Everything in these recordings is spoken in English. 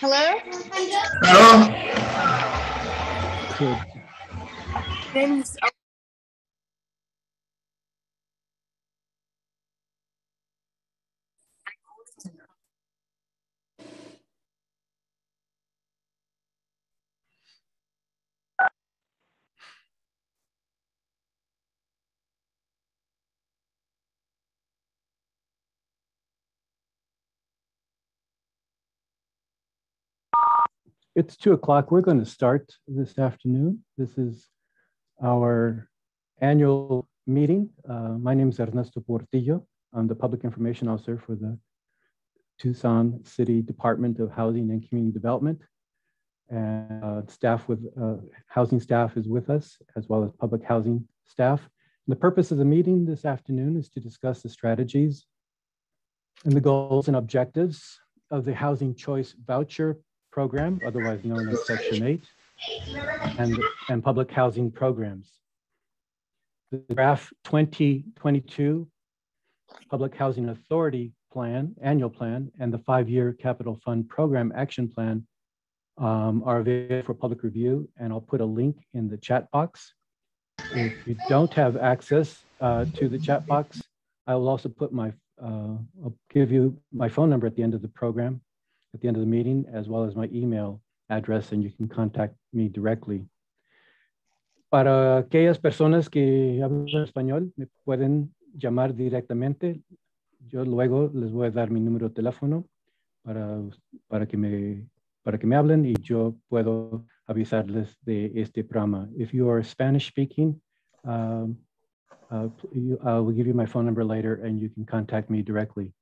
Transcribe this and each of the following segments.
Hello? Hello? Name's It's two o'clock. We're going to start this afternoon. This is our annual meeting. Uh, my name is Ernesto Portillo. I'm the Public Information Officer for the Tucson City Department of Housing and Community Development. And uh, staff with uh, housing staff is with us, as well as public housing staff. And the purpose of the meeting this afternoon is to discuss the strategies and the goals and objectives of the Housing Choice Voucher Program, otherwise known as Section 8, and, and public housing programs. The draft 2022 Public Housing Authority Plan, annual plan, and the five-year capital fund program action plan um, are available for public review, and I'll put a link in the chat box. If you don't have access uh, to the chat box, I will also put my, uh, I'll give you my phone number at the end of the program at the end of the meeting, as well as my email address, and you can contact me directly. Para aquellas personas que hablan español, me pueden llamar directamente. Yo luego les voy a dar mi número de teléfono para, para, que, me, para que me hablen y yo puedo avisarles de este programa. If you are Spanish speaking, um, uh, I will give you my phone number later and you can contact me directly.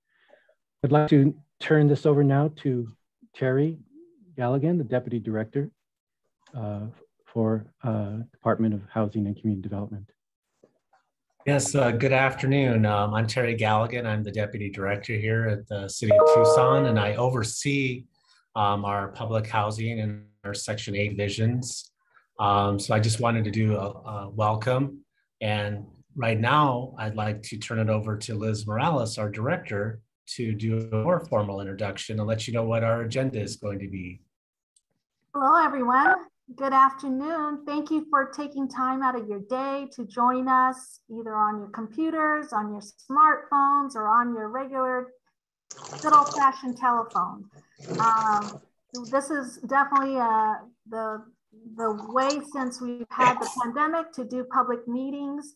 I'd like to turn this over now to Terry Galligan, the Deputy Director uh, for uh, Department of Housing and Community Development. Yes, uh, good afternoon. Um, I'm Terry Galligan. I'm the Deputy Director here at the City of Tucson, and I oversee um, our public housing and our Section 8 visions. Um, so I just wanted to do a, a welcome. And right now, I'd like to turn it over to Liz Morales, our Director, to do a more formal introduction and let you know what our agenda is going to be. Hello, everyone. Good afternoon. Thank you for taking time out of your day to join us either on your computers, on your smartphones, or on your regular good old fashioned telephone. Um, this is definitely uh, the, the way since we've had the pandemic to do public meetings.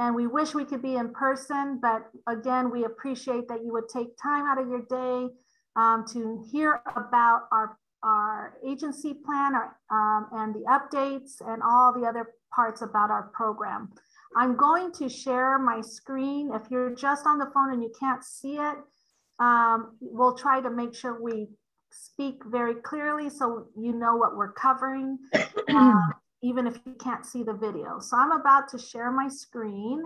And we wish we could be in person, but again, we appreciate that you would take time out of your day um, to hear about our, our agency plan our, um, and the updates and all the other parts about our program. I'm going to share my screen. If you're just on the phone and you can't see it, um, we'll try to make sure we speak very clearly so you know what we're covering. Uh, even if you can't see the video. So I'm about to share my screen.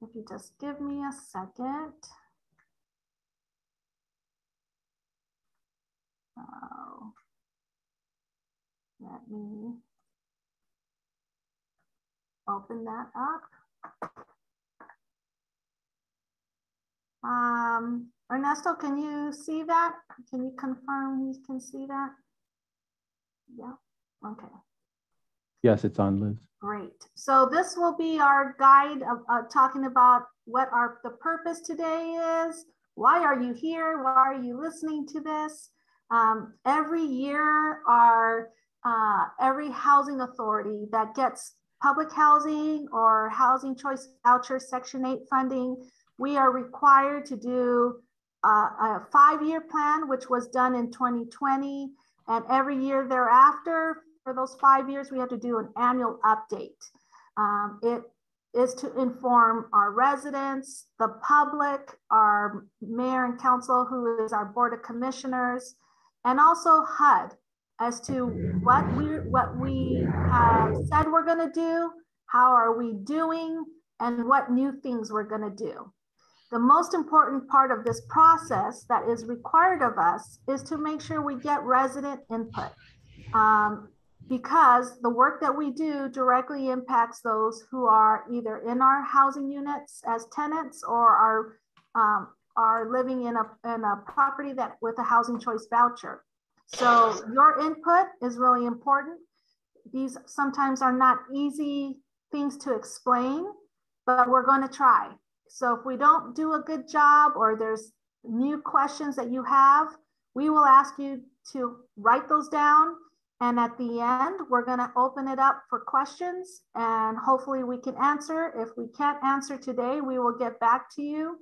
If you just give me a second. Oh, let me open that up. Um, Ernesto, can you see that? Can you confirm you can see that? Yeah, okay. Yes, it's on, Liz. Great. So this will be our guide of uh, talking about what our the purpose today is. Why are you here? Why are you listening to this? Um, every year, our uh, every housing authority that gets public housing or housing choice voucher Section 8 funding, we are required to do uh, a five-year plan, which was done in 2020 and every year thereafter, for those five years, we have to do an annual update. Um, it is to inform our residents, the public, our mayor and council, who is our board of commissioners, and also HUD as to what we what we have said we're going to do, how are we doing, and what new things we're going to do. The most important part of this process that is required of us is to make sure we get resident input. Um, because the work that we do directly impacts those who are either in our housing units as tenants or are um, are living in a, in a property that with a housing choice voucher. So your input is really important. These sometimes are not easy things to explain, but we're going to try. So if we don't do a good job or there's new questions that you have, we will ask you to write those down. And at the end, we're going to open it up for questions and hopefully we can answer. If we can't answer today, we will get back to you.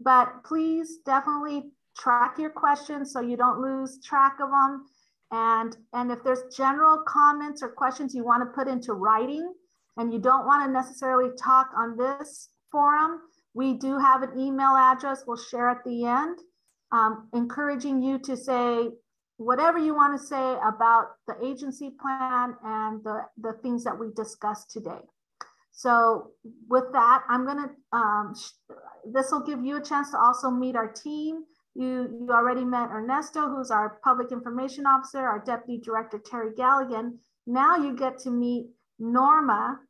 But please definitely track your questions so you don't lose track of them. And, and if there's general comments or questions you want to put into writing and you don't want to necessarily talk on this forum, we do have an email address we'll share at the end, um, encouraging you to say whatever you want to say about the agency plan and the, the things that we discussed today. So with that, I'm gonna, um, this will give you a chance to also meet our team. You, you already met Ernesto, who's our public information officer, our deputy director, Terry Galligan. Now you get to meet Norma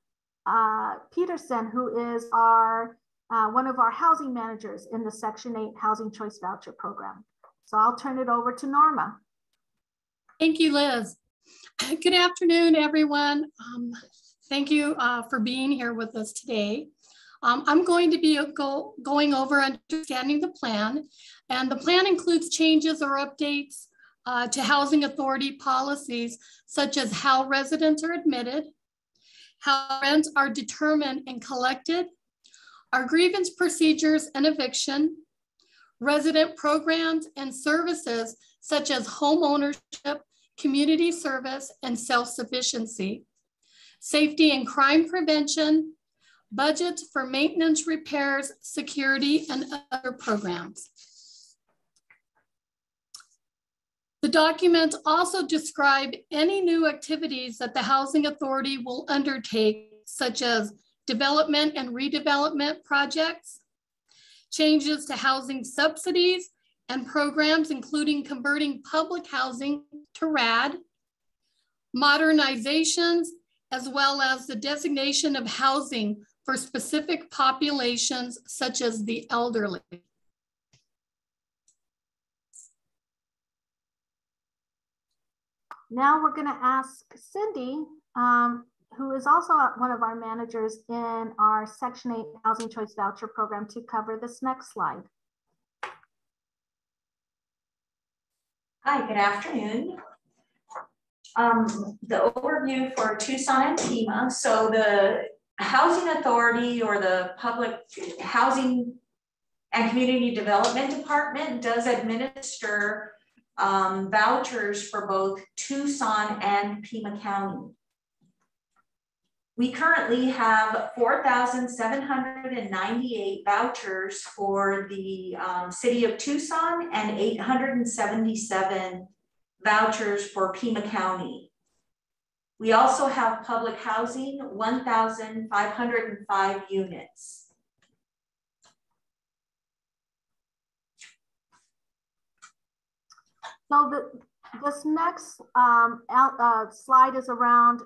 uh, Peterson, who is our uh, one of our housing managers in the Section 8 Housing Choice Voucher Program. So I'll turn it over to Norma. Thank you, Liz. Good afternoon, everyone. Um, thank you uh, for being here with us today. Um, I'm going to be go, going over understanding the plan, and the plan includes changes or updates uh, to housing authority policies, such as how residents are admitted, how rents are determined and collected, our grievance procedures and eviction, resident programs and services such as home ownership, community service, and self-sufficiency, safety and crime prevention, budgets for maintenance, repairs, security, and other programs. The documents also describe any new activities that the Housing Authority will undertake, such as development and redevelopment projects, changes to housing subsidies and programs, including converting public housing to RAD, modernizations, as well as the designation of housing for specific populations such as the elderly. Now we're gonna ask Cindy um, who is also one of our managers in our Section 8 Housing Choice Voucher Program to cover this next slide. Hi, good afternoon. Um, the overview for Tucson and Pima. So the Housing Authority or the Public Housing and Community Development Department does administer um, vouchers for both Tucson and Pima County. We currently have 4,798 vouchers for the um, city of Tucson and 877 vouchers for Pima County. We also have public housing, 1,505 units. So the, this next um, uh, slide is around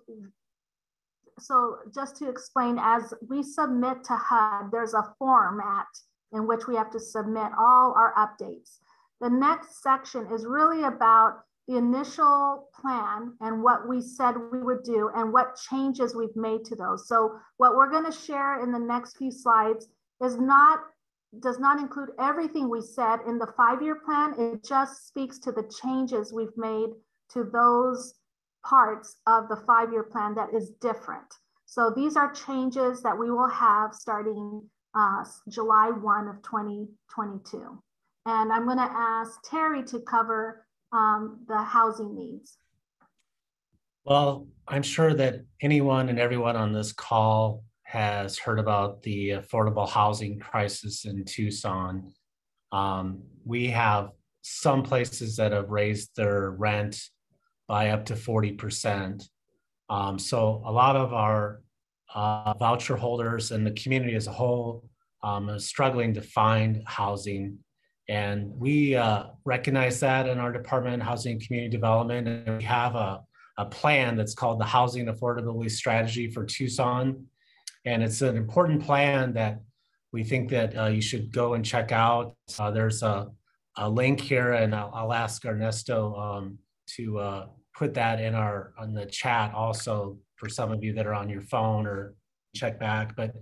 so just to explain, as we submit to HUD, there's a format in which we have to submit all our updates. The next section is really about the initial plan and what we said we would do and what changes we've made to those. So what we're going to share in the next few slides is not does not include everything we said in the five-year plan. It just speaks to the changes we've made to those parts of the five-year plan that is different. So these are changes that we will have starting uh, July 1 of 2022. And I'm gonna ask Terry to cover um, the housing needs. Well, I'm sure that anyone and everyone on this call has heard about the affordable housing crisis in Tucson. Um, we have some places that have raised their rent by up to 40%. Um, so a lot of our uh, voucher holders and the community as a whole um, is struggling to find housing. And we uh, recognize that in our Department Housing and Community Development. And we have a, a plan that's called the Housing Affordability Strategy for Tucson. And it's an important plan that we think that uh, you should go and check out. Uh, there's a, a link here and I'll, I'll ask Ernesto um, to uh, put that in our on the chat also for some of you that are on your phone or check back. But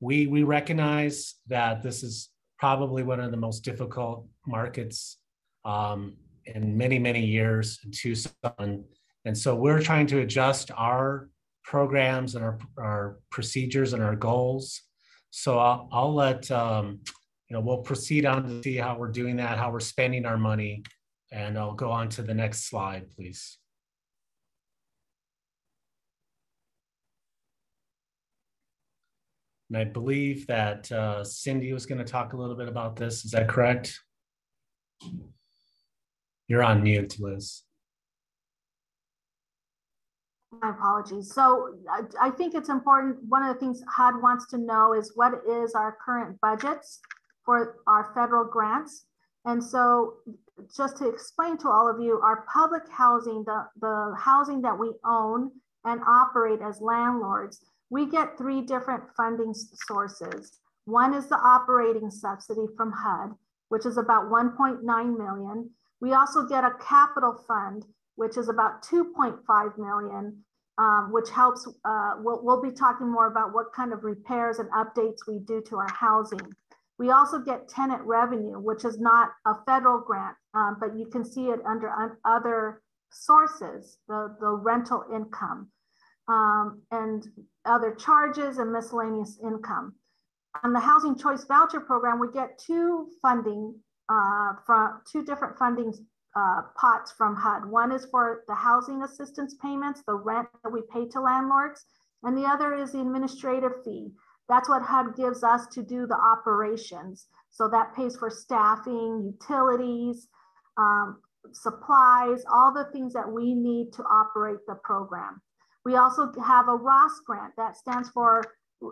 we, we recognize that this is probably one of the most difficult markets um, in many, many years in Tucson. And so we're trying to adjust our programs and our, our procedures and our goals. So I'll, I'll let, um, you know, we'll proceed on to see how we're doing that, how we're spending our money. And I'll go on to the next slide, please. And I believe that uh, Cindy was going to talk a little bit about this. Is that correct? You're on mute, Liz. My apologies. So I, I, think it's important. One of the things HUD wants to know is what is our current budgets for our federal grants. And so just to explain to all of you, our public housing, the, the housing that we own and operate as landlords, we get three different funding sources. One is the operating subsidy from HUD, which is about 1.9 million. We also get a capital fund, which is about 2.5 million, um, which helps, uh, we'll, we'll be talking more about what kind of repairs and updates we do to our housing. We also get tenant revenue, which is not a federal grant, um, but you can see it under other sources, the, the rental income um, and other charges and miscellaneous income. On the Housing Choice Voucher Program, we get two funding uh, from two different funding uh, pots from HUD. One is for the housing assistance payments, the rent that we pay to landlords, and the other is the administrative fee. That's what HUD gives us to do the operations. So that pays for staffing, utilities, um, supplies, all the things that we need to operate the program. We also have a ROSS grant that stands for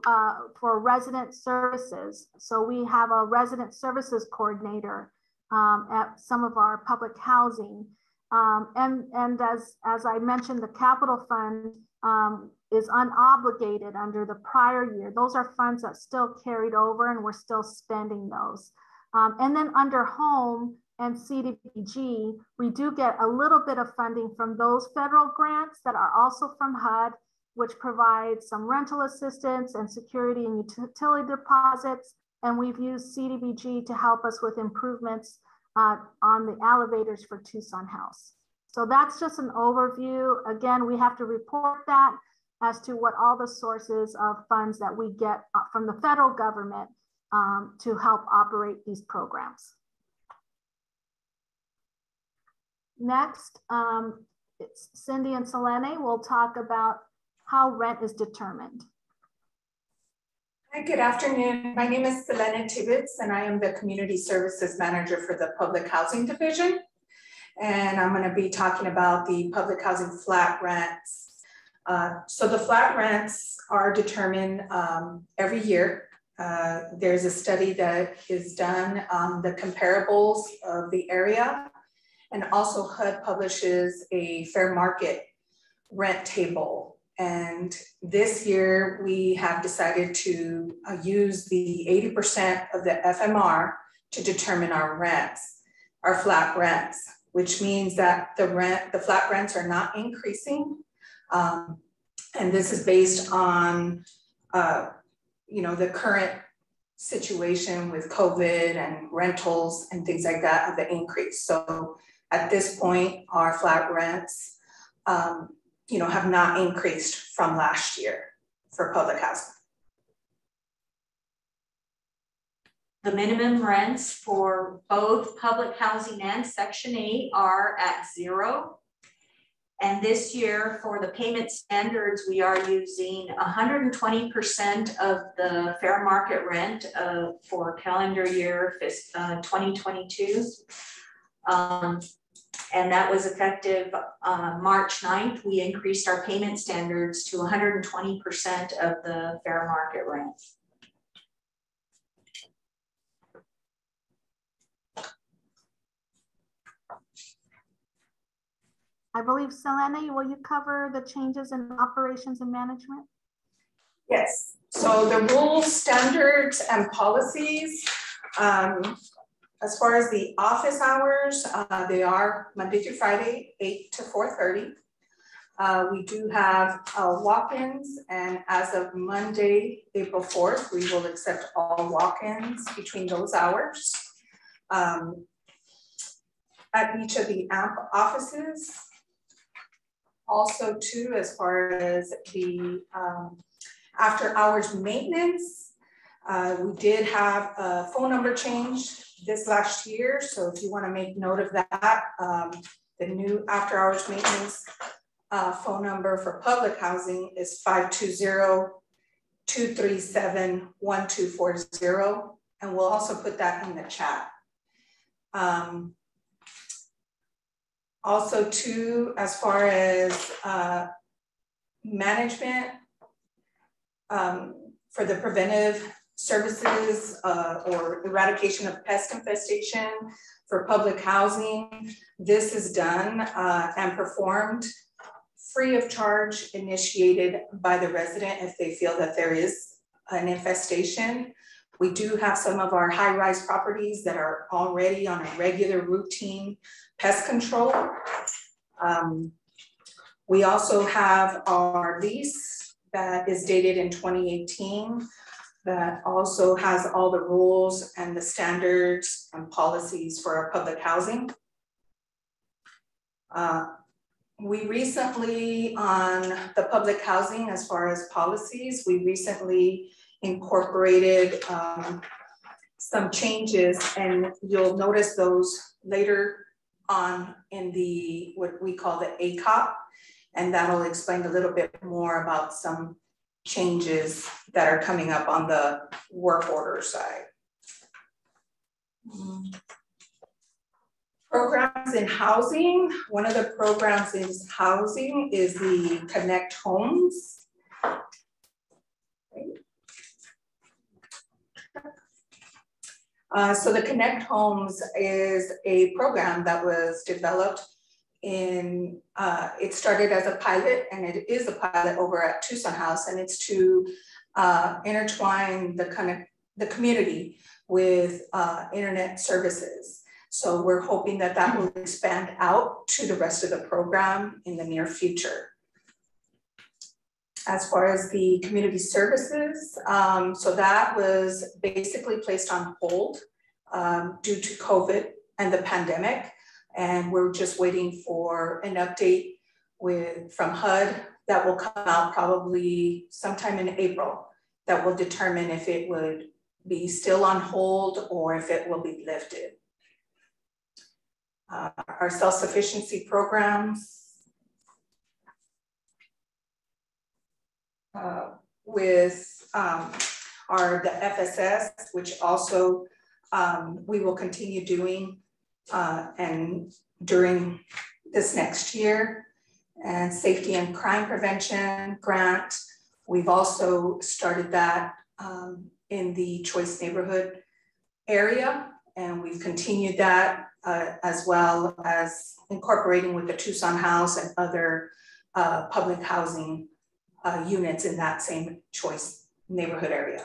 uh, for resident services. So we have a resident services coordinator um, at some of our public housing. Um, and and as, as I mentioned, the capital fund um, is unobligated under the prior year. Those are funds that still carried over and we're still spending those. Um, and then under home, and CDBG, we do get a little bit of funding from those federal grants that are also from HUD, which provides some rental assistance and security and utility deposits. And we've used CDBG to help us with improvements uh, on the elevators for Tucson House. So that's just an overview. Again, we have to report that as to what all the sources of funds that we get uh, from the federal government um, to help operate these programs. Next, um, Cindy and Selene will talk about how rent is determined. Hi, good afternoon. My name is Selene Tibbetts and I am the Community Services Manager for the Public Housing Division. And I'm gonna be talking about the public housing flat rents. Uh, so the flat rents are determined um, every year. Uh, there's a study that is done on the comparables of the area and also HUD publishes a fair market rent table. And this year we have decided to uh, use the 80% of the FMR to determine our rents, our flat rents, which means that the rent, the flat rents are not increasing. Um, and this is based on, uh, you know, the current situation with COVID and rentals and things like that of the increase. So at this point, our flat rents, um, you know, have not increased from last year for public housing. The minimum rents for both public housing and Section 8 are at zero. And this year for the payment standards, we are using 120% of the fair market rent uh, for calendar year uh, 2022. Um, and that was effective uh, March 9th. We increased our payment standards to 120% of the fair market rent. I believe Selene, will you cover the changes in operations and management? Yes, so the rules, standards, and policies, um, as far as the office hours, uh, they are Monday through Friday, eight to four thirty. Uh, we do have uh, walk-ins, and as of Monday, April fourth, we will accept all walk-ins between those hours. Um, at each of the AMP offices. Also too, as far as the um, after hours maintenance, uh, we did have a phone number change this last year. So if you wanna make note of that, um, the new after hours maintenance uh, phone number for public housing is 520-237-1240. And we'll also put that in the chat. Um, also too, as far as uh, management um, for the preventive services uh, or eradication of pest infestation for public housing, this is done uh, and performed free of charge initiated by the resident if they feel that there is an infestation. We do have some of our high-rise properties that are already on a regular routine pest control. Um, we also have our lease that is dated in 2018 that also has all the rules and the standards and policies for our public housing. Uh, we recently, on the public housing, as far as policies, we recently incorporated um, some changes and you'll notice those later on in the, what we call the ACOP, and that'll explain a little bit more about some changes that are coming up on the work order side. Programs in housing, one of the programs in housing is the Connect Homes. Uh, so the Connect Homes is a program that was developed in, uh, it started as a pilot and it is a pilot over at Tucson House and it's to uh, intertwine the, connect, the community with uh, internet services. So we're hoping that that will expand out to the rest of the program in the near future as far as the community services. Um, so that was basically placed on hold um, due to COVID and the pandemic. And we're just waiting for an update with from HUD that will come out probably sometime in April that will determine if it would be still on hold or if it will be lifted. Uh, our self-sufficiency programs, uh, with um, the FSS, which also um, we will continue doing uh, and during this next year. And safety and crime prevention grant, we've also started that um, in the choice neighborhood area. And we've continued that uh, as well as incorporating with the Tucson House and other uh, public housing uh, units in that same choice neighborhood area.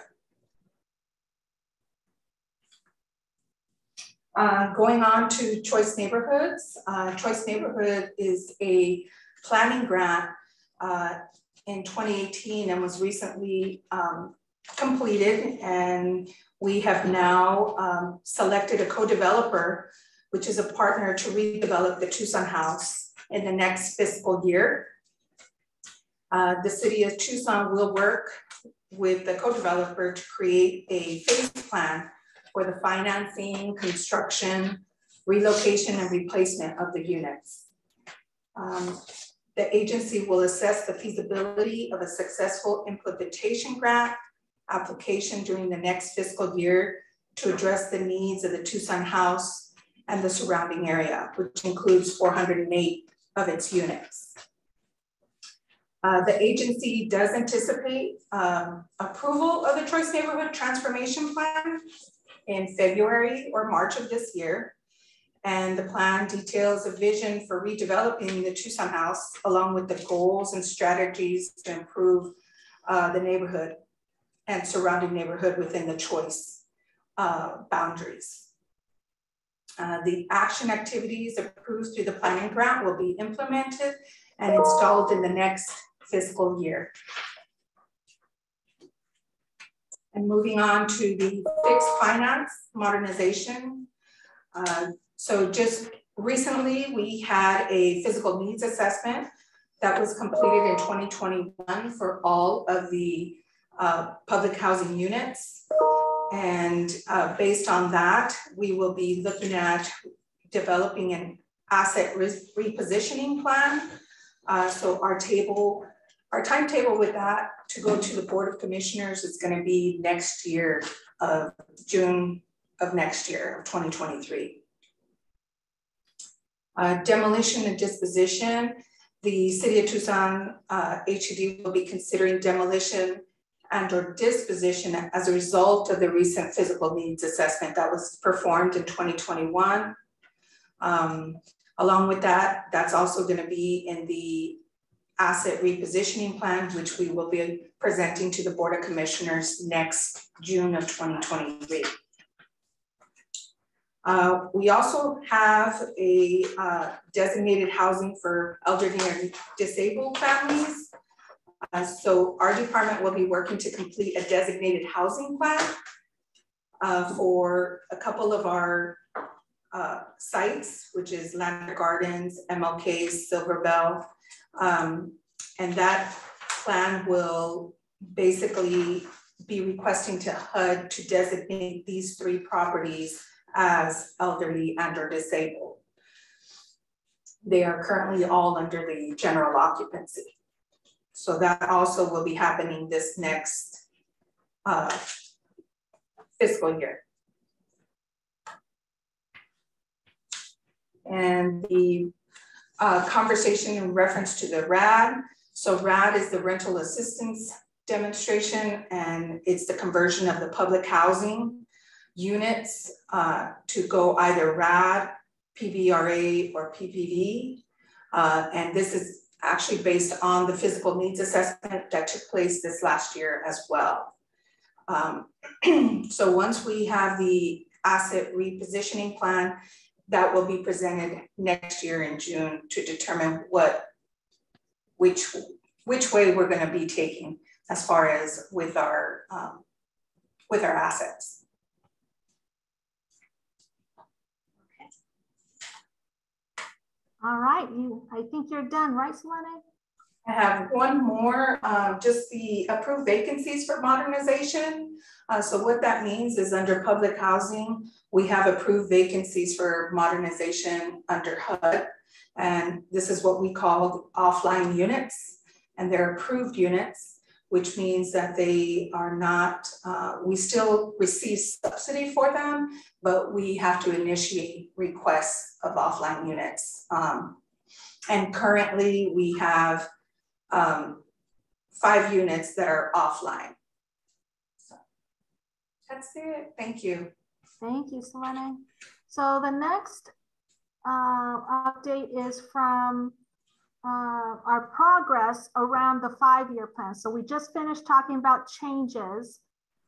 Uh, going on to Choice Neighborhoods. Uh, Choice Neighborhood is a planning grant uh, in 2018 and was recently um, completed and we have now um, selected a co-developer, which is a partner to redevelop the Tucson house in the next fiscal year. Uh, the city of Tucson will work with the co-developer to create a phase plan for the financing, construction, relocation, and replacement of the units. Um, the agency will assess the feasibility of a successful implementation grant application during the next fiscal year to address the needs of the Tucson House and the surrounding area, which includes 408 of its units. Uh, the agency does anticipate um, approval of the Choice Neighborhood Transformation Plan in February or March of this year. And the plan details a vision for redeveloping the Tucson House along with the goals and strategies to improve uh, the neighborhood and surrounding neighborhood within the choice uh, boundaries. Uh, the action activities approved through the planning grant will be implemented and installed in the next fiscal year. And moving on to the mixed finance modernization. Uh, so just recently we had a physical needs assessment that was completed in 2021 for all of the uh, public housing units. And uh, based on that, we will be looking at developing an asset repositioning plan. Uh, so our table, our timetable with that to go to the Board of Commissioners is going to be next year, of June of next year of 2023. Uh, demolition and disposition. The City of Tucson uh, will be considering demolition and or disposition as a result of the recent physical needs assessment that was performed in 2021. Um, along with that, that's also gonna be in the asset repositioning plan, which we will be presenting to the Board of Commissioners next June of 2023. Uh, we also have a uh, designated housing for elderly and disabled families. Uh, so our department will be working to complete a designated housing plan uh, for a couple of our uh, sites, which is Lander Gardens, MLK, Silver Bell. Um, and that plan will basically be requesting to HUD to designate these three properties as elderly and or disabled. They are currently all under the general occupancy. So that also will be happening this next uh, fiscal year. And the uh, conversation in reference to the RAD. So RAD is the rental assistance demonstration and it's the conversion of the public housing units uh, to go either RAD, PBRA, or PBV. Uh, and this is actually based on the physical needs assessment that took place this last year as well. Um, so once we have the asset repositioning plan, that will be presented next year in June to determine what, which, which way we're gonna be taking as far as with our, um, with our assets. Okay. All right, you. I think you're done, right, Selene? I have one more, um, just the approved vacancies for modernization. Uh, so what that means is under public housing, we have approved vacancies for modernization under HUD. And this is what we call offline units and they're approved units which means that they are not, uh, we still receive subsidy for them, but we have to initiate requests of offline units. Um, and currently we have um, five units that are offline. So that's it, thank you. Thank you, Selene. So the next uh, update is from uh, our progress around the five-year plan. So we just finished talking about changes.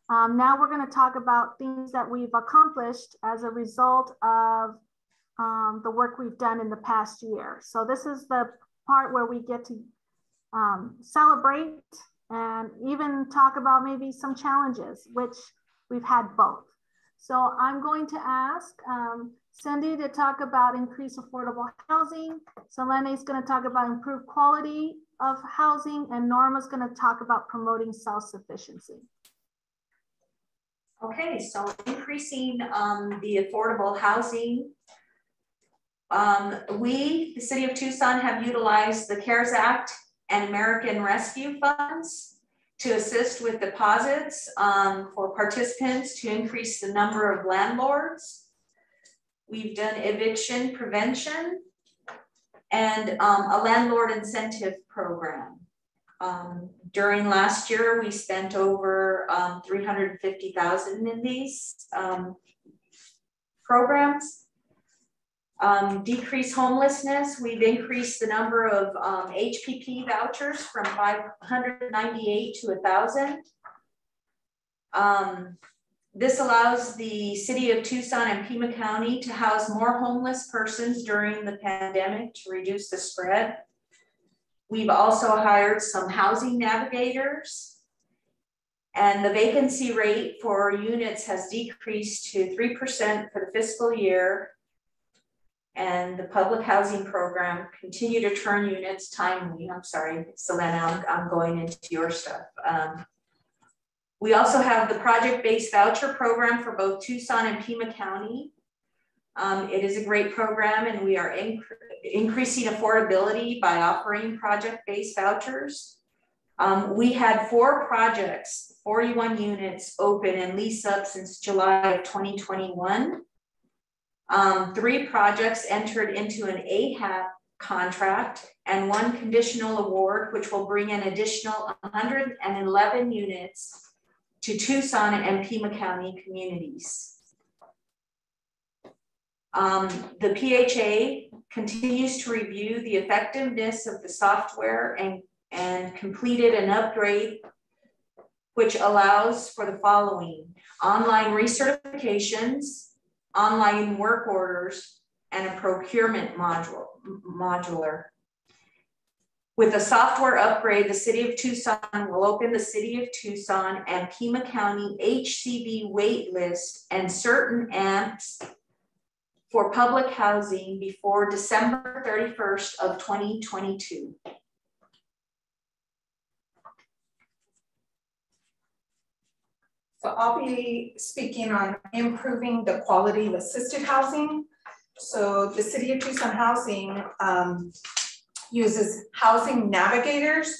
Um, now we're going to talk about things that we've accomplished as a result of um, the work we've done in the past year. So this is the part where we get to um, celebrate and even talk about maybe some challenges, which we've had both. So I'm going to ask um, Cindy to talk about increased affordable housing. Selene is going to talk about improved quality of housing and Norma's going to talk about promoting self-sufficiency. Okay, so increasing um, the affordable housing. Um, we, the city of Tucson, have utilized the CARES Act and American Rescue Funds to assist with deposits um, for participants to increase the number of landlords We've done eviction prevention and um, a landlord incentive program. Um, during last year, we spent over um, 350,000 in these um, programs. Um, decrease homelessness, we've increased the number of um, HPP vouchers from 598 to 1,000. Um, this allows the city of Tucson and Pima County to house more homeless persons during the pandemic to reduce the spread. We've also hired some housing navigators and the vacancy rate for units has decreased to 3% for the fiscal year. And the public housing program continue to turn units timely. I'm sorry, Selena, I'm, I'm going into your stuff. Um, we also have the project-based voucher program for both Tucson and Pima County. Um, it is a great program and we are inc increasing affordability by offering project-based vouchers. Um, we had four projects, 41 units open and lease up since July of 2021. Um, three projects entered into an AHAP contract and one conditional award, which will bring an additional 111 units to Tucson and Pima County communities. Um, the PHA continues to review the effectiveness of the software and and completed an upgrade which allows for the following online recertifications, online work orders, and a procurement module, modular. With a software upgrade, the City of Tucson will open the City of Tucson and Pima County HCV wait list and certain AMPS for public housing before December 31st of 2022. So I'll be speaking on improving the quality of assisted housing. So the City of Tucson Housing um, uses housing navigators,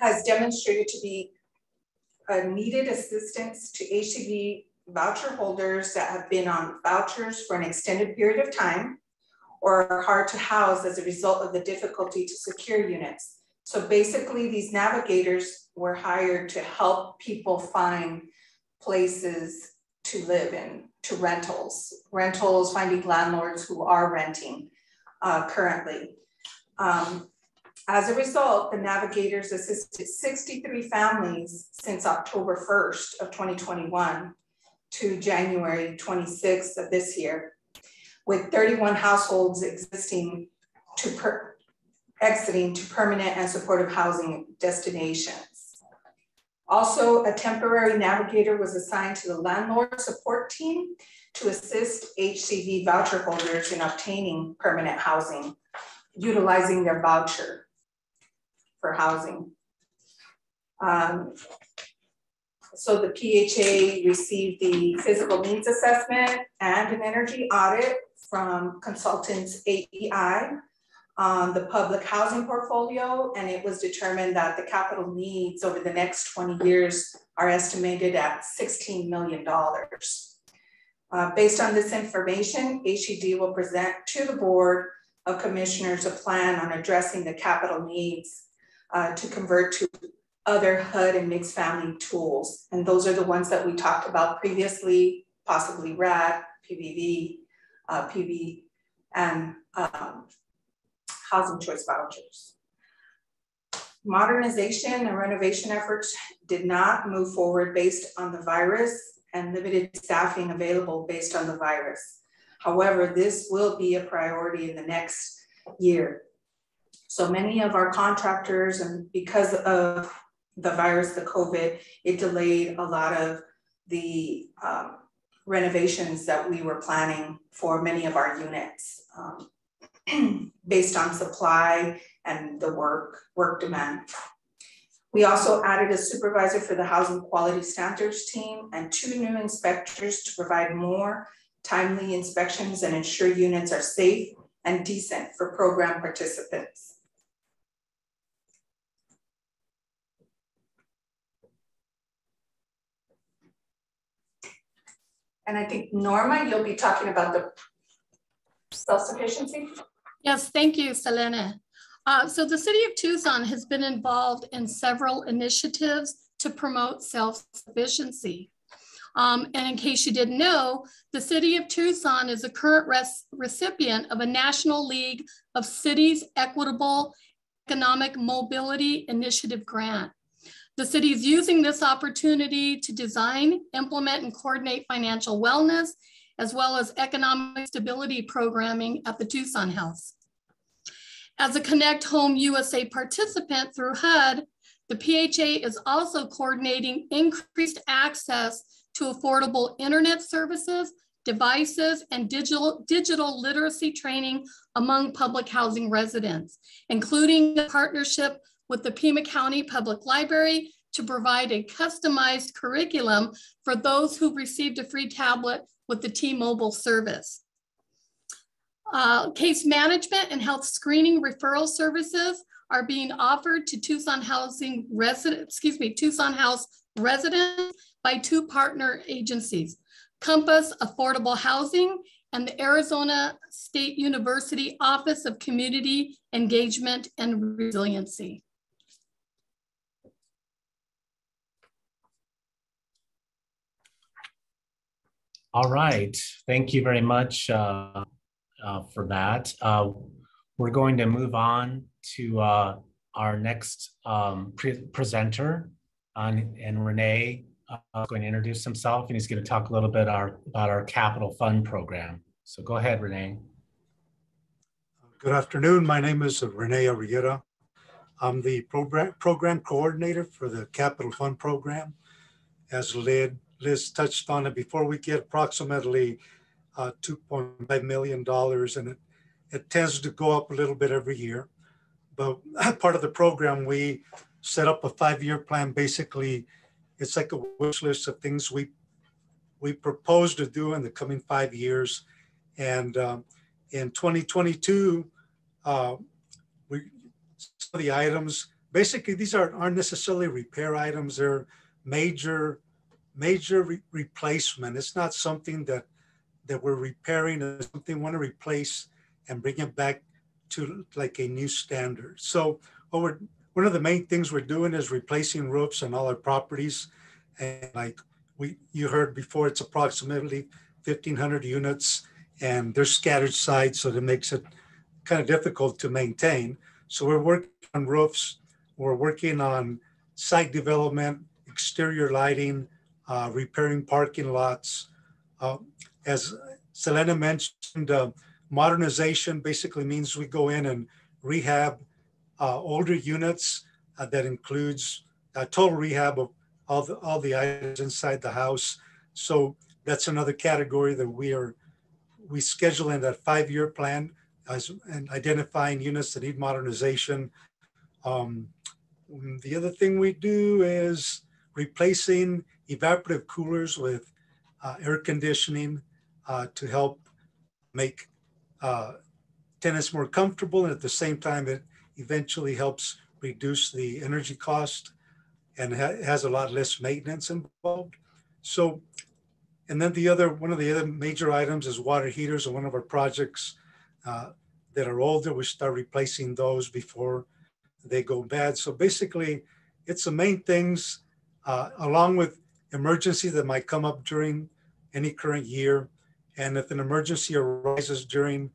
has demonstrated to be a needed assistance to HCV voucher holders that have been on vouchers for an extended period of time or are hard to house as a result of the difficulty to secure units. So basically these navigators were hired to help people find places to live in, to rentals, rentals, finding landlords who are renting uh, currently. Um, as a result, the navigators assisted 63 families since October 1st of 2021 to January 26th of this year, with 31 households existing to per exiting to permanent and supportive housing destinations. Also, a temporary navigator was assigned to the landlord support team to assist HCV voucher holders in obtaining permanent housing, utilizing their voucher for housing. Um, so the PHA received the physical needs assessment and an energy audit from consultants AEI on the public housing portfolio, and it was determined that the capital needs over the next 20 years are estimated at $16 million. Uh, based on this information, HED will present to the Board of Commissioners a plan on addressing the capital needs uh, to convert to other HUD and mixed family tools. And those are the ones that we talked about previously, possibly RAD, PBV, uh, PV, and um, housing choice vouchers. Modernization and renovation efforts did not move forward based on the virus and limited staffing available based on the virus. However, this will be a priority in the next year. So many of our contractors, and because of the virus, the COVID, it delayed a lot of the um, renovations that we were planning for many of our units. Um, based on supply and the work, work demand. We also added a supervisor for the housing quality standards team and two new inspectors to provide more timely inspections and ensure units are safe and decent for program participants. And I think Norma, you'll be talking about the self-sufficiency. Yes, thank you, Selene. Uh, so the City of Tucson has been involved in several initiatives to promote self-sufficiency. Um, and in case you didn't know, the city of Tucson is a current recipient of a National League of Cities Equitable Economic Mobility Initiative grant. The city is using this opportunity to design, implement, and coordinate financial wellness, as well as economic stability programming at the Tucson House. As a Connect Home USA participant through HUD, the PHA is also coordinating increased access to affordable internet services, devices, and digital, digital literacy training among public housing residents, including a partnership with the Pima County Public Library to provide a customized curriculum for those who received a free tablet with the T-Mobile service. Uh, case management and health screening referral services are being offered to Tucson Housing resident, excuse me, Tucson House residents by two partner agencies, Compass Affordable Housing and the Arizona State University Office of Community Engagement and Resiliency. All right, thank you very much uh, uh, for that. Uh, we're going to move on to uh, our next um, pre presenter, and Renee uh, is going to introduce himself, and he's going to talk a little bit our, about our capital fund program. So go ahead, Renee. Good afternoon. My name is Renee Arrieta. I'm the program, program coordinator for the Capital Fund Program. As led Liz touched on it before, we get approximately uh, $2.5 million and it, it tends to go up a little bit every year. But part of the program, we set up a five-year plan. Basically, it's like a wish list of things we we propose to do in the coming five years. And um, in 2022, uh, we some of the items basically these are aren't necessarily repair items. They're major major re replacement. It's not something that that we're repairing. It's something we want to replace and bring it back to like a new standard. So one of the main things we're doing is replacing roofs on all our properties. And like we you heard before, it's approximately 1,500 units and they're scattered sites, so that makes it kind of difficult to maintain. So we're working on roofs, we're working on site development, exterior lighting, uh, repairing parking lots. Uh, as Selena mentioned, uh, modernization basically means we go in and rehab uh, older units uh, that includes a total rehab of all the, all the items inside the house. So that's another category that we are, we schedule in that five-year plan as, and identifying units that need modernization. Um, the other thing we do is replacing evaporative coolers with uh, air conditioning uh, to help make uh, tenants more comfortable. And at the same time, it eventually helps reduce the energy cost and ha has a lot less maintenance involved. So, and then the other, one of the other major items is water heaters and one of our projects uh, that are older, we start replacing those before they go bad. So basically, it's the main things uh, along with emergency that might come up during any current year. And if an emergency arises during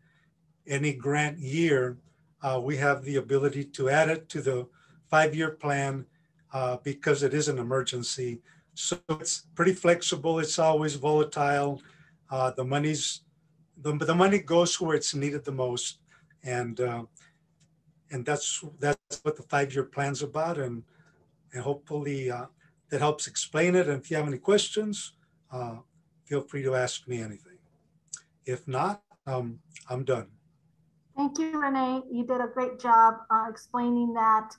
any grant year, uh, we have the ability to add it to the five-year plan uh, because it is an emergency. So it's pretty flexible. It's always volatile. Uh, the money's the, the money goes where it's needed the most, and uh, and that's that's what the five-year plan's about. And and hopefully uh, that helps explain it. And if you have any questions, uh, feel free to ask me anything. If not, um, I'm done. Thank you, Renee. You did a great job uh, explaining that.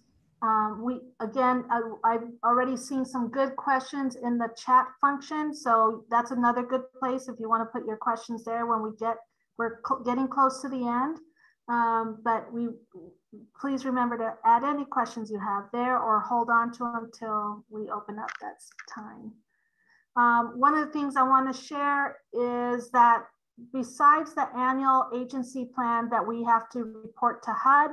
Um, we again, I, have already seen some good questions in the chat function, so that's another good place if you want to put your questions there when we get we're getting close to the end. Um, but we please remember to add any questions you have there or hold on to them until we open up that time. Um, one of the things I want to share is that besides the annual agency plan that we have to report to HUD,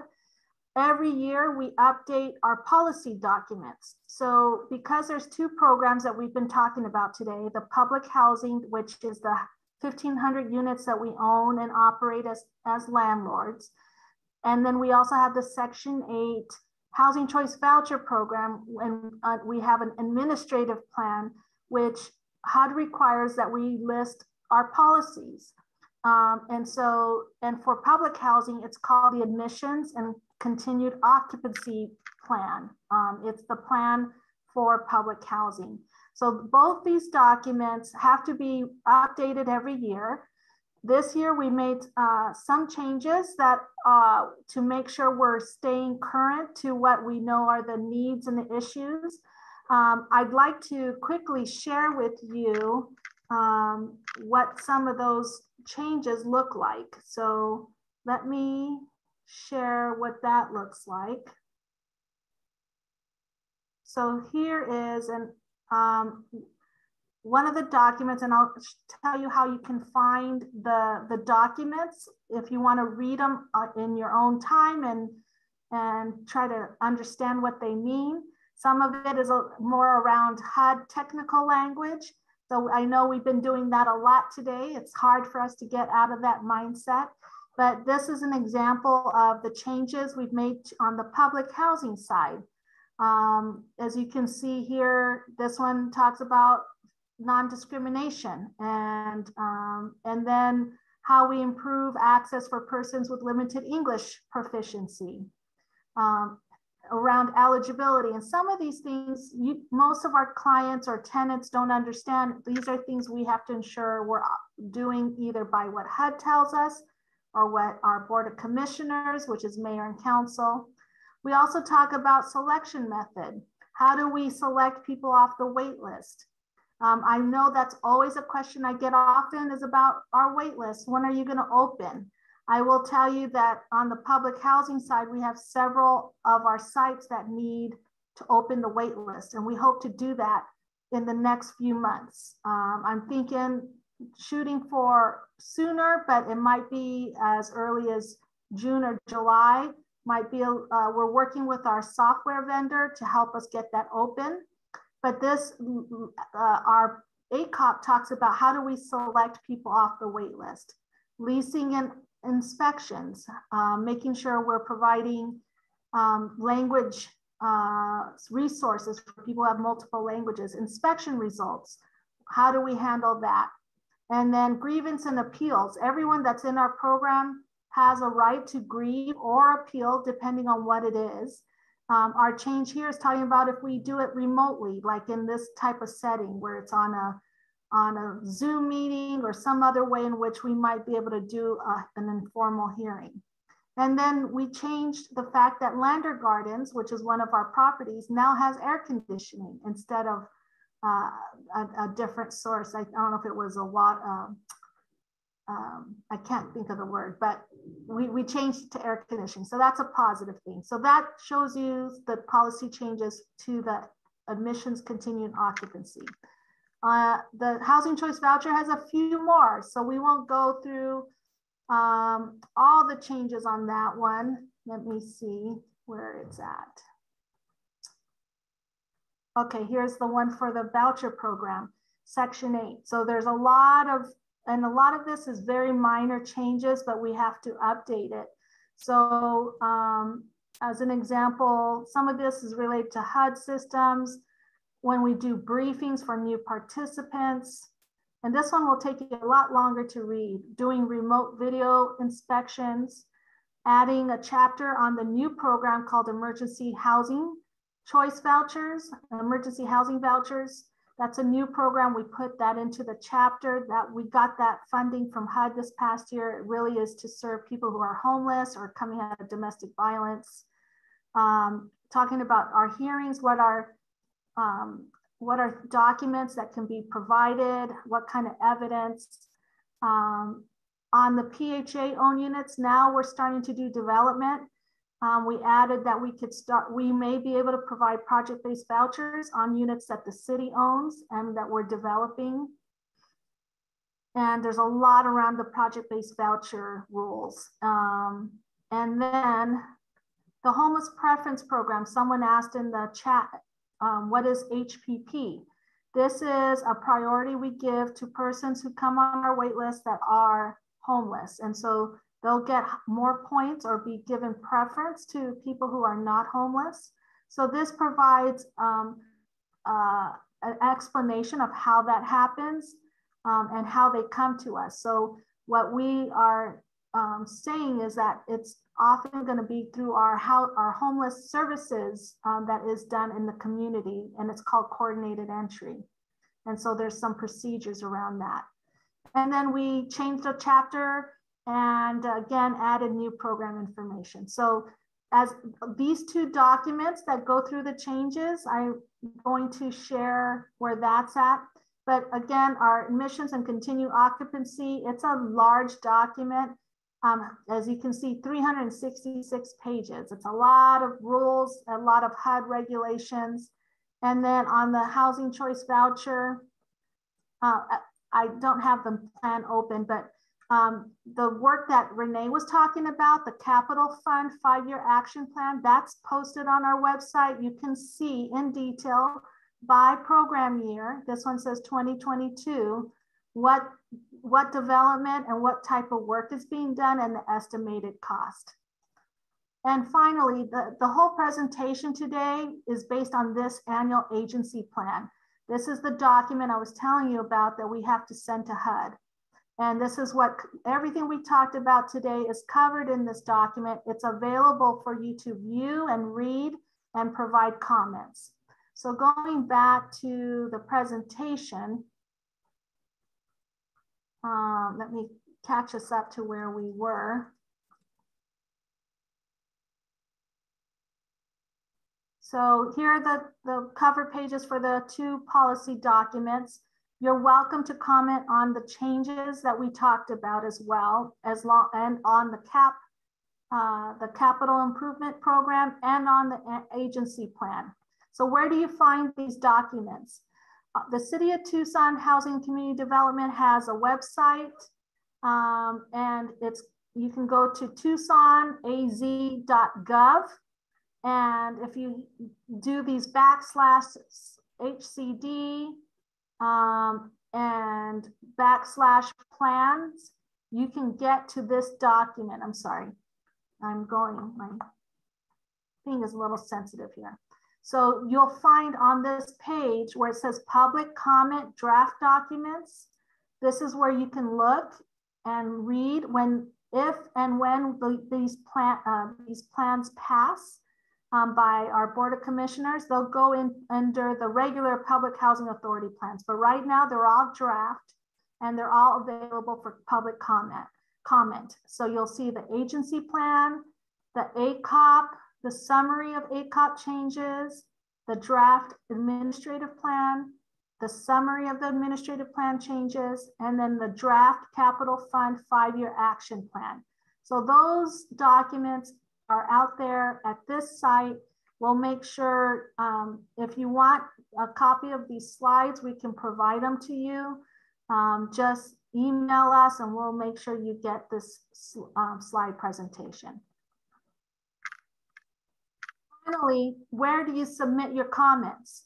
every year we update our policy documents. So because there's two programs that we've been talking about today, the public housing, which is the 1500 units that we own and operate as, as landlords. And then we also have the section eight housing choice voucher program and uh, we have an administrative plan, which HUD requires that we list our policies. Um, and so, and for public housing, it's called the admissions and continued occupancy plan. Um, it's the plan for public housing. So both these documents have to be updated every year. This year we made uh, some changes that uh, to make sure we're staying current to what we know are the needs and the issues. Um, I'd like to quickly share with you um, what some of those changes look like. So let me share what that looks like. So here is an um, one of the documents, and I'll tell you how you can find the, the documents if you want to read them uh, in your own time and, and try to understand what they mean. Some of it is a, more around HUD technical language. So I know we've been doing that a lot today. It's hard for us to get out of that mindset. But this is an example of the changes we've made on the public housing side. Um, as you can see here, this one talks about non-discrimination and, um, and then how we improve access for persons with limited English proficiency. Um, around eligibility. And some of these things, you, most of our clients or tenants don't understand. These are things we have to ensure we're doing either by what HUD tells us or what our Board of Commissioners, which is mayor and council. We also talk about selection method. How do we select people off the wait list? Um, I know that's always a question I get often is about our wait list. When are you gonna open? I will tell you that on the public housing side, we have several of our sites that need to open the wait list, and we hope to do that in the next few months. Um, I'm thinking shooting for sooner, but it might be as early as June or July. Might be, a, uh, we're working with our software vendor to help us get that open. But this, uh, our ACOP talks about how do we select people off the wait list. Leasing and inspections, uh, making sure we're providing um, language uh, resources for people who have multiple languages, inspection results, how do we handle that? And then grievance and appeals. Everyone that's in our program has a right to grieve or appeal depending on what it is. Um, our change here is talking about if we do it remotely, like in this type of setting where it's on a on a Zoom meeting or some other way in which we might be able to do a, an informal hearing. And then we changed the fact that Lander Gardens, which is one of our properties, now has air conditioning instead of uh, a, a, different source. I, I, don't know if it was a lot. Um, um, I can't think of the word, but we, we changed to air conditioning. So that's a positive thing. So that shows you the policy changes to the admissions continuing occupancy. Uh, the housing choice voucher has a few more, so we won't go through um, all the changes on that one. Let me see where it's at. Okay, here's the one for the voucher program, section eight. So there's a lot of, and a lot of this is very minor changes, but we have to update it. So um, as an example, some of this is related to HUD systems, when we do briefings for new participants. And this one will take you a lot longer to read, doing remote video inspections, adding a chapter on the new program called Emergency Housing Choice Vouchers, Emergency Housing Vouchers. That's a new program. We put that into the chapter that we got that funding from HUD this past year. It really is to serve people who are homeless or coming out of domestic violence. Um, talking about our hearings, what are um, what are documents that can be provided, what kind of evidence. Um, on the PHA owned units, now we're starting to do development. Um, we added that we could start, we may be able to provide project-based vouchers on units that the city owns and that we're developing. And there's a lot around the project-based voucher rules. Um, and then The homeless preference program, someone asked in the chat, um, what is HPP? This is a priority we give to persons who come on our waitlist that are homeless. And so they'll get more points or be given preference to people who are not homeless. So this provides um, uh, an explanation of how that happens um, and how they come to us. So what we are um, saying is that it's often going to be through our how our homeless services um, that is done in the community, and it's called coordinated entry. And so there's some procedures around that. And then we changed a chapter and again added new program information. So as these two documents that go through the changes, I'm going to share where that's at. But again, our admissions and continued occupancy, it's a large document. Um, as you can see, 366 pages. It's a lot of rules, a lot of HUD regulations. And then on the housing choice voucher, uh, I don't have the plan open, but um, the work that Renee was talking about, the capital fund five-year action plan, that's posted on our website. You can see in detail by program year, this one says 2022, what, what development and what type of work is being done and the estimated cost. And finally, the, the whole presentation today is based on this annual agency plan. This is the document I was telling you about that we have to send to HUD. And this is what everything we talked about today is covered in this document. It's available for you to view and read and provide comments. So going back to the presentation, um, let me catch us up to where we were. So here are the, the cover pages for the two policy documents. You're welcome to comment on the changes that we talked about as well, as long and on the cap, uh, the capital improvement program and on the agency plan. So where do you find these documents? Uh, the City of Tucson Housing Community Development has a website um, and it's you can go to tucsonaz.gov and if you do these backslash HCD um, and backslash plans, you can get to this document. I'm sorry, I'm going, my thing is a little sensitive here. So you'll find on this page where it says public comment draft documents, this is where you can look and read when, if and when the, these, plan, uh, these plans pass um, by our Board of Commissioners. They'll go in under the regular Public Housing Authority plans, but right now they're all draft and they're all available for public comment. comment. So you'll see the agency plan, the ACOP, the summary of ACOP changes, the draft administrative plan, the summary of the administrative plan changes, and then the draft capital fund five-year action plan. So those documents are out there at this site. We'll make sure um, if you want a copy of these slides, we can provide them to you. Um, just email us and we'll make sure you get this um, slide presentation. Finally, where do you submit your comments?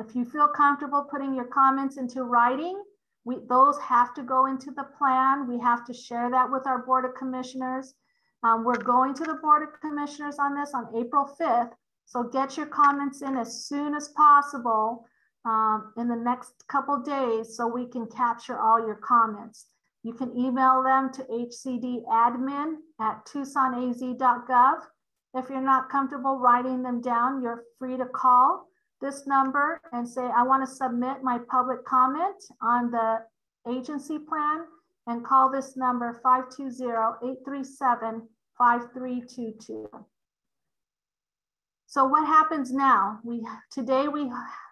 If you feel comfortable putting your comments into writing, we, those have to go into the plan. We have to share that with our Board of Commissioners. Um, we're going to the Board of Commissioners on this on April 5th. So get your comments in as soon as possible um, in the next couple days so we can capture all your comments. You can email them to hcdadmin at tucsonaz.gov. If you're not comfortable writing them down, you're free to call this number and say, I want to submit my public comment on the agency plan and call this number 520-837-5322. So what happens now? We Today we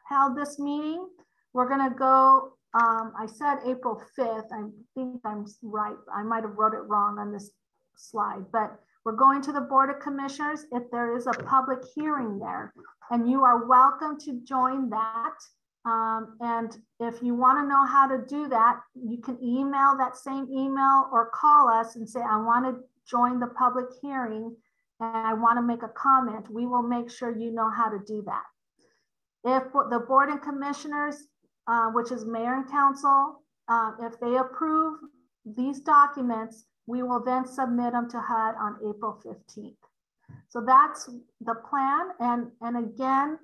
held this meeting. We're gonna go, um, I said April 5th. I think I'm right. I might have wrote it wrong on this slide, but we're going to the Board of Commissioners if there is a public hearing there. And you are welcome to join that. Um, and if you want to know how to do that, you can email that same email or call us and say, I want to join the public hearing. and I want to make a comment, we will make sure you know how to do that. If the board and commissioners, uh, which is mayor and council, uh, if they approve these documents, we will then submit them to HUD on April 15th. So that's the plan. And, and again,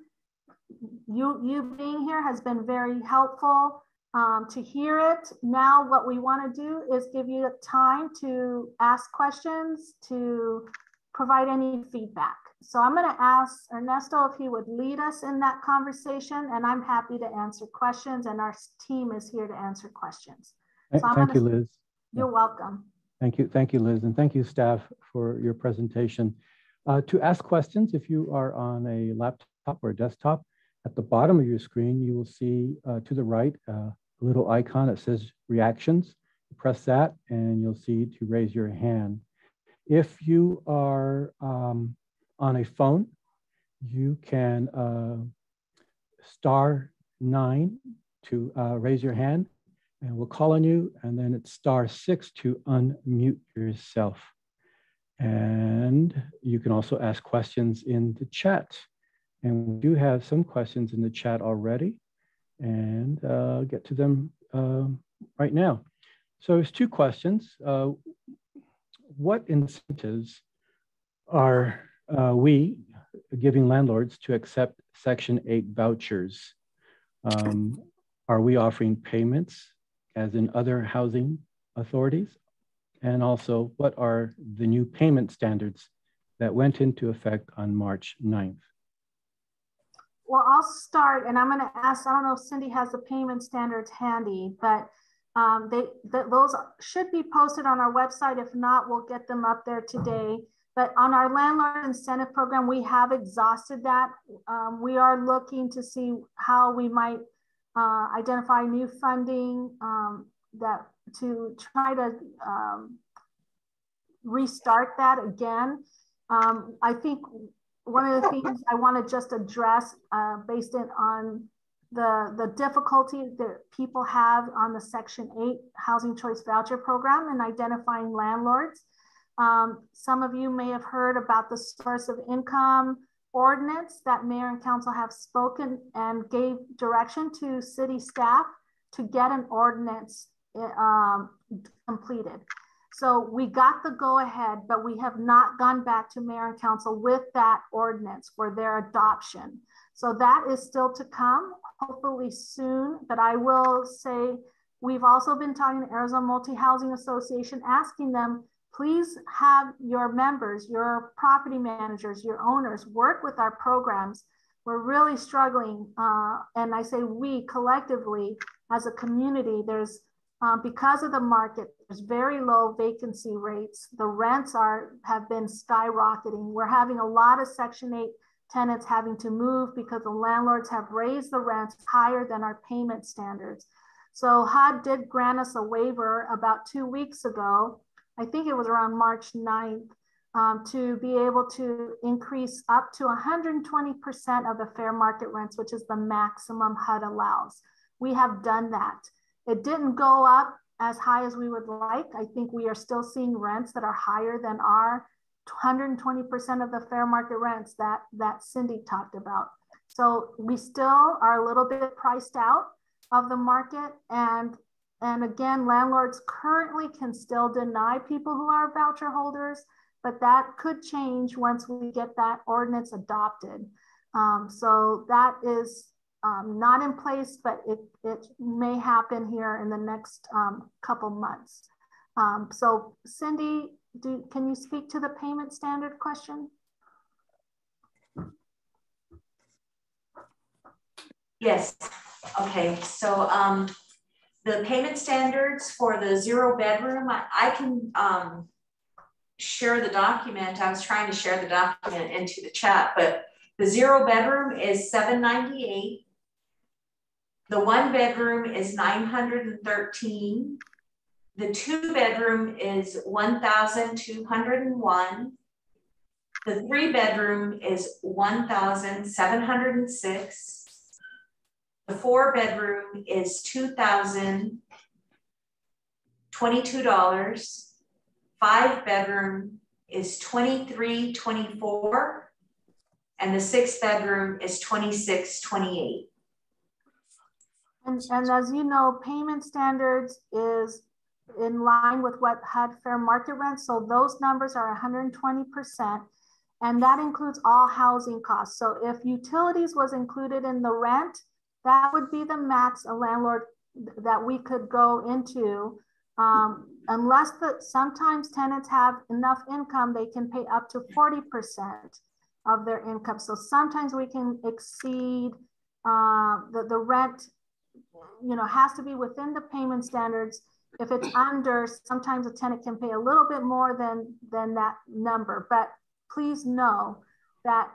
you, you being here has been very helpful um, to hear it. Now, what we want to do is give you time to ask questions, to provide any feedback. So I'm going to ask Ernesto if he would lead us in that conversation, and I'm happy to answer questions, and our team is here to answer questions. So thank you, Liz. You're welcome. Thank you. Thank you, Liz. And thank you, staff, for your presentation. Uh, to ask questions, if you are on a laptop or a desktop, at the bottom of your screen, you will see uh, to the right uh, little icon that says reactions. Press that and you'll see to raise your hand. If you are um, on a phone, you can uh, star nine to uh, raise your hand and we'll call on you and then it's star six to unmute yourself. And you can also ask questions in the chat. And we do have some questions in the chat already and uh, get to them uh, right now. So it's two questions. Uh, what incentives are uh, we giving landlords to accept Section 8 vouchers? Um, are we offering payments as in other housing authorities? And also, what are the new payment standards that went into effect on March 9th? Well, I'll start and I'm going to ask, I don't know if Cindy has the payment standards handy, but um, they, those should be posted on our website. If not, we'll get them up there today. But on our landlord incentive program, we have exhausted that. Um, we are looking to see how we might uh, identify new funding um, that to try to um, restart that again. Um, I think one of the things I want to just address uh, based on the, the difficulty that people have on the Section 8 Housing Choice Voucher Program and identifying landlords. Um, some of you may have heard about the source of income ordinance that mayor and council have spoken and gave direction to city staff to get an ordinance um, completed. So we got the go ahead, but we have not gone back to mayor and council with that ordinance for their adoption. So that is still to come, hopefully soon. But I will say we've also been talking to Arizona Multi Housing Association, asking them please have your members, your property managers, your owners work with our programs. We're really struggling. Uh, and I say we collectively as a community, there's uh, because of the market, there's very low vacancy rates. The rents are have been skyrocketing. We're having a lot of Section 8 tenants having to move because the landlords have raised the rents higher than our payment standards. So HUD did grant us a waiver about two weeks ago I think it was around March 9th, um, to be able to increase up to 120% of the fair market rents, which is the maximum HUD allows. We have done that. It didn't go up as high as we would like. I think we are still seeing rents that are higher than our 120% of the fair market rents that, that Cindy talked about. So we still are a little bit priced out of the market and and again, landlords currently can still deny people who are voucher holders, but that could change once we get that ordinance adopted. Um, so that is um, not in place, but it, it may happen here in the next um, couple months. Um, so Cindy, do, can you speak to the payment standard question? Yes, okay, so um, the payment standards for the zero bedroom, I, I can um, share the document. I was trying to share the document into the chat, but the zero bedroom is 798. The one bedroom is 913. The two bedroom is 1,201. The three bedroom is 1,706. The four bedroom is $2,022. Five bedroom is 2324 and the six bedroom is 2628. And, and as you know, payment standards is in line with what HUD fair market rent. So those numbers are 120%. And that includes all housing costs. So if utilities was included in the rent, that would be the max a landlord that we could go into. Um, unless the, sometimes tenants have enough income, they can pay up to 40% of their income. So sometimes we can exceed uh, the, the rent, you know, has to be within the payment standards. If it's under, sometimes a tenant can pay a little bit more than, than that number. But please know that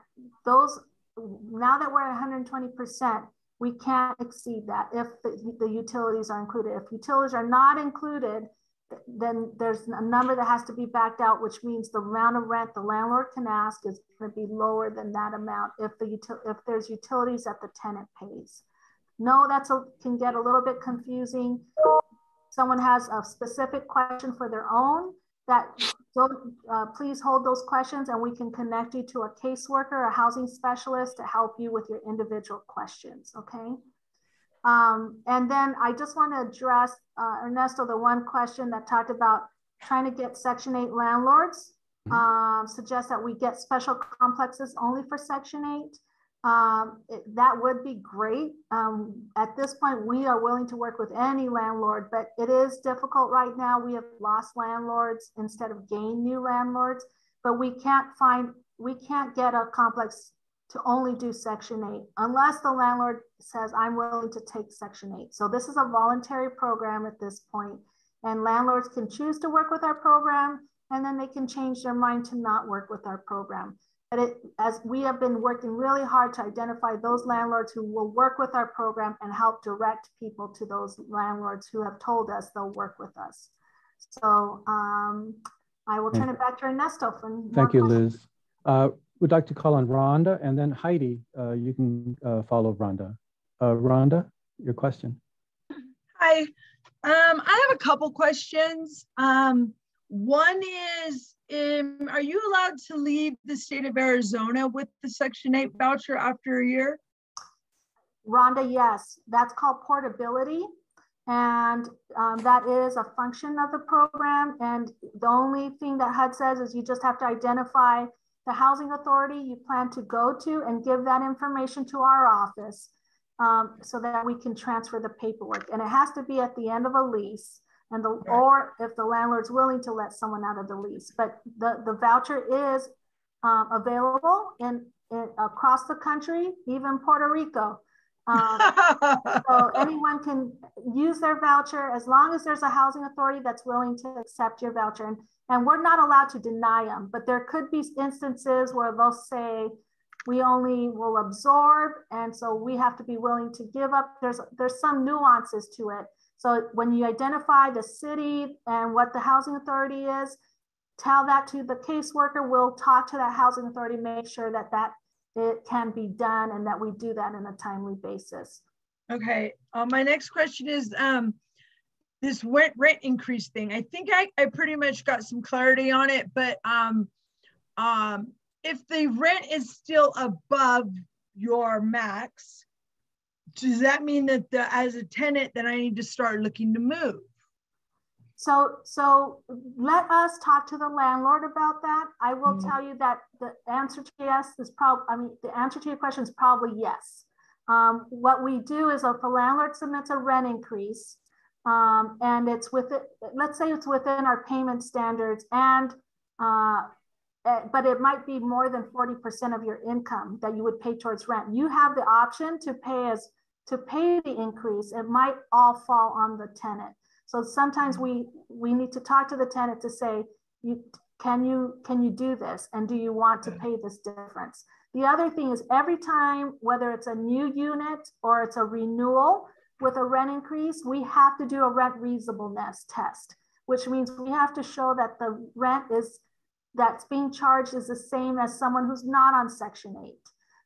those, now that we're at 120%, we can't exceed that if the, the utilities are included. If utilities are not included, then there's a number that has to be backed out, which means the amount of rent the landlord can ask is going to be lower than that amount if the if there's utilities that the tenant pays. No, that's a, can get a little bit confusing. Someone has a specific question for their own that don't, uh, please hold those questions and we can connect you to a caseworker, a housing specialist to help you with your individual questions, okay? Um, and then I just want to address, uh, Ernesto, the one question that talked about trying to get Section 8 landlords, mm-hmm. um, suggest that we get special complexes only for Section 8. Um, it, that would be great. Um, at this point, we are willing to work with any landlord, but it is difficult right now. We have lost landlords instead of gained new landlords, but we can't find, we can't get a complex to only do Section 8 unless the landlord says, I'm willing to take Section 8. So this is a voluntary program at this point, and landlords can choose to work with our program, and then they can change their mind to not work with our program. But it, as we have been working really hard to identify those landlords who will work with our program and help direct people to those landlords who have told us they'll work with us. So um, I will turn it back to Ernesto. For Thank you, questions. Liz. Uh, would like to call on Rhonda and then Heidi, uh, you can uh, follow Rhonda. Uh, Rhonda, your question. Hi, um, I have a couple questions. Um, one is, um, are you allowed to leave the state of Arizona with the Section 8 voucher after a year? Rhonda, yes, that's called portability. And um, that is a function of the program. And the only thing that HUD says is you just have to identify the housing authority you plan to go to and give that information to our office um, so that we can transfer the paperwork. And it has to be at the end of a lease and the, or if the landlord's willing to let someone out of the lease. But the, the voucher is um, available in, in, across the country, even Puerto Rico. Um, so anyone can use their voucher as long as there's a housing authority that's willing to accept your voucher. And and we're not allowed to deny them, but there could be instances where they'll say, we only will absorb. And so we have to be willing to give up. There's, there's some nuances to it. So when you identify the city and what the housing authority is, tell that to the caseworker. We'll talk to that housing authority, make sure that that it can be done and that we do that in a timely basis. Okay. Uh, my next question is, um, this rent rent increase thing. I think I, I pretty much got some clarity on it, but um, um, if the rent is still above your max, does that mean that the, as a tenant that I need to start looking to move? So, so let us talk to the landlord about that. I will mm-hmm. tell you that the answer to yes is probably, I mean, the answer to your question is probably yes. Um, what we do is if the landlord submits a rent increase, um, and it's with it, let's say it's within our payment standards and uh, eh, but it might be more than 40% of your income that you would pay towards rent. You have the option to pay as to pay the increase. It might all fall on the tenant. So sometimes we we need to talk to the tenant to say, you can you can you do this and do you want to pay this difference? The other thing is every time, whether it's a new unit or it's a renewal, with a rent increase, we have to do a rent reasonableness test, which means we have to show that the rent is that's being charged is the same as someone who's not on Section 8.